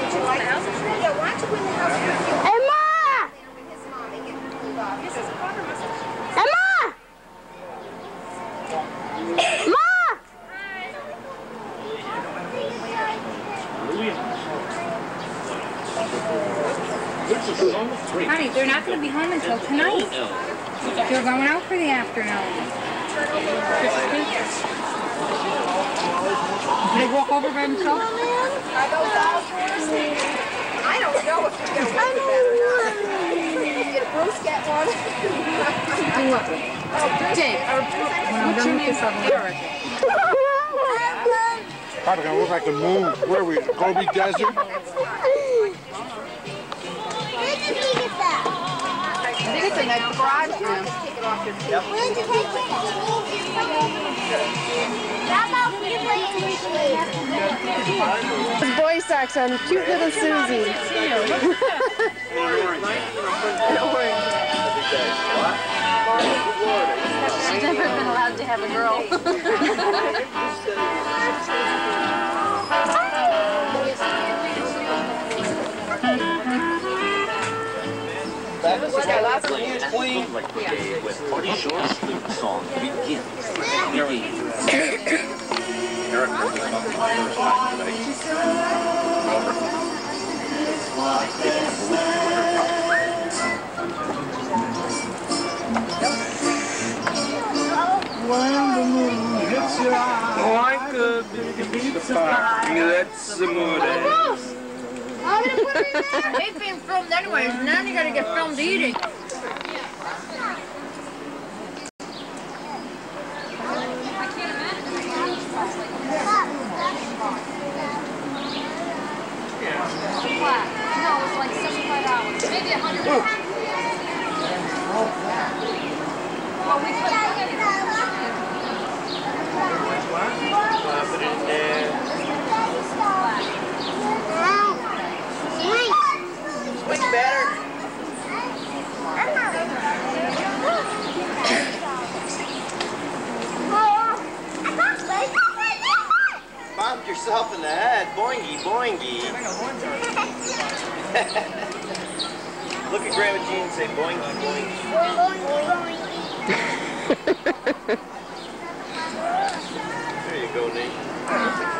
Would you like? Yeah, why don't you go the house? Emma! This is water. Emma! Honey, they're not going to be home until tonight. They're going out for the afternoon. Did they walk over by themselves? I don't know if you're gonna work with that or not. Did Bruce get one? Do? Dave, when I'm done with this, I'll be. Probably gonna look like the moon. Where are we? Gobi Desert? We play in the His boy socks on cute little Susie. She's never been allowed to have a girl. Yeah, lots of hands clean. Like with Party Short Sleep song begins. Very Eric was talking about first time today. When the moon hits your eye. Like a big pizza pie. That's the mood. They've been filmed anyways, now you gotta get filmed eating. No, it's like seventy-five dollars, maybe a hundred. Well, we couldn't get it. Pop it in there. Better. Bombed yourself in the head. Boingy, boingy. Look at Grandma Jean and say boingy, boingy. There you go, Nate.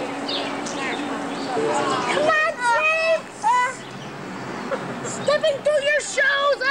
Come on, James! Uh, step into your shoes!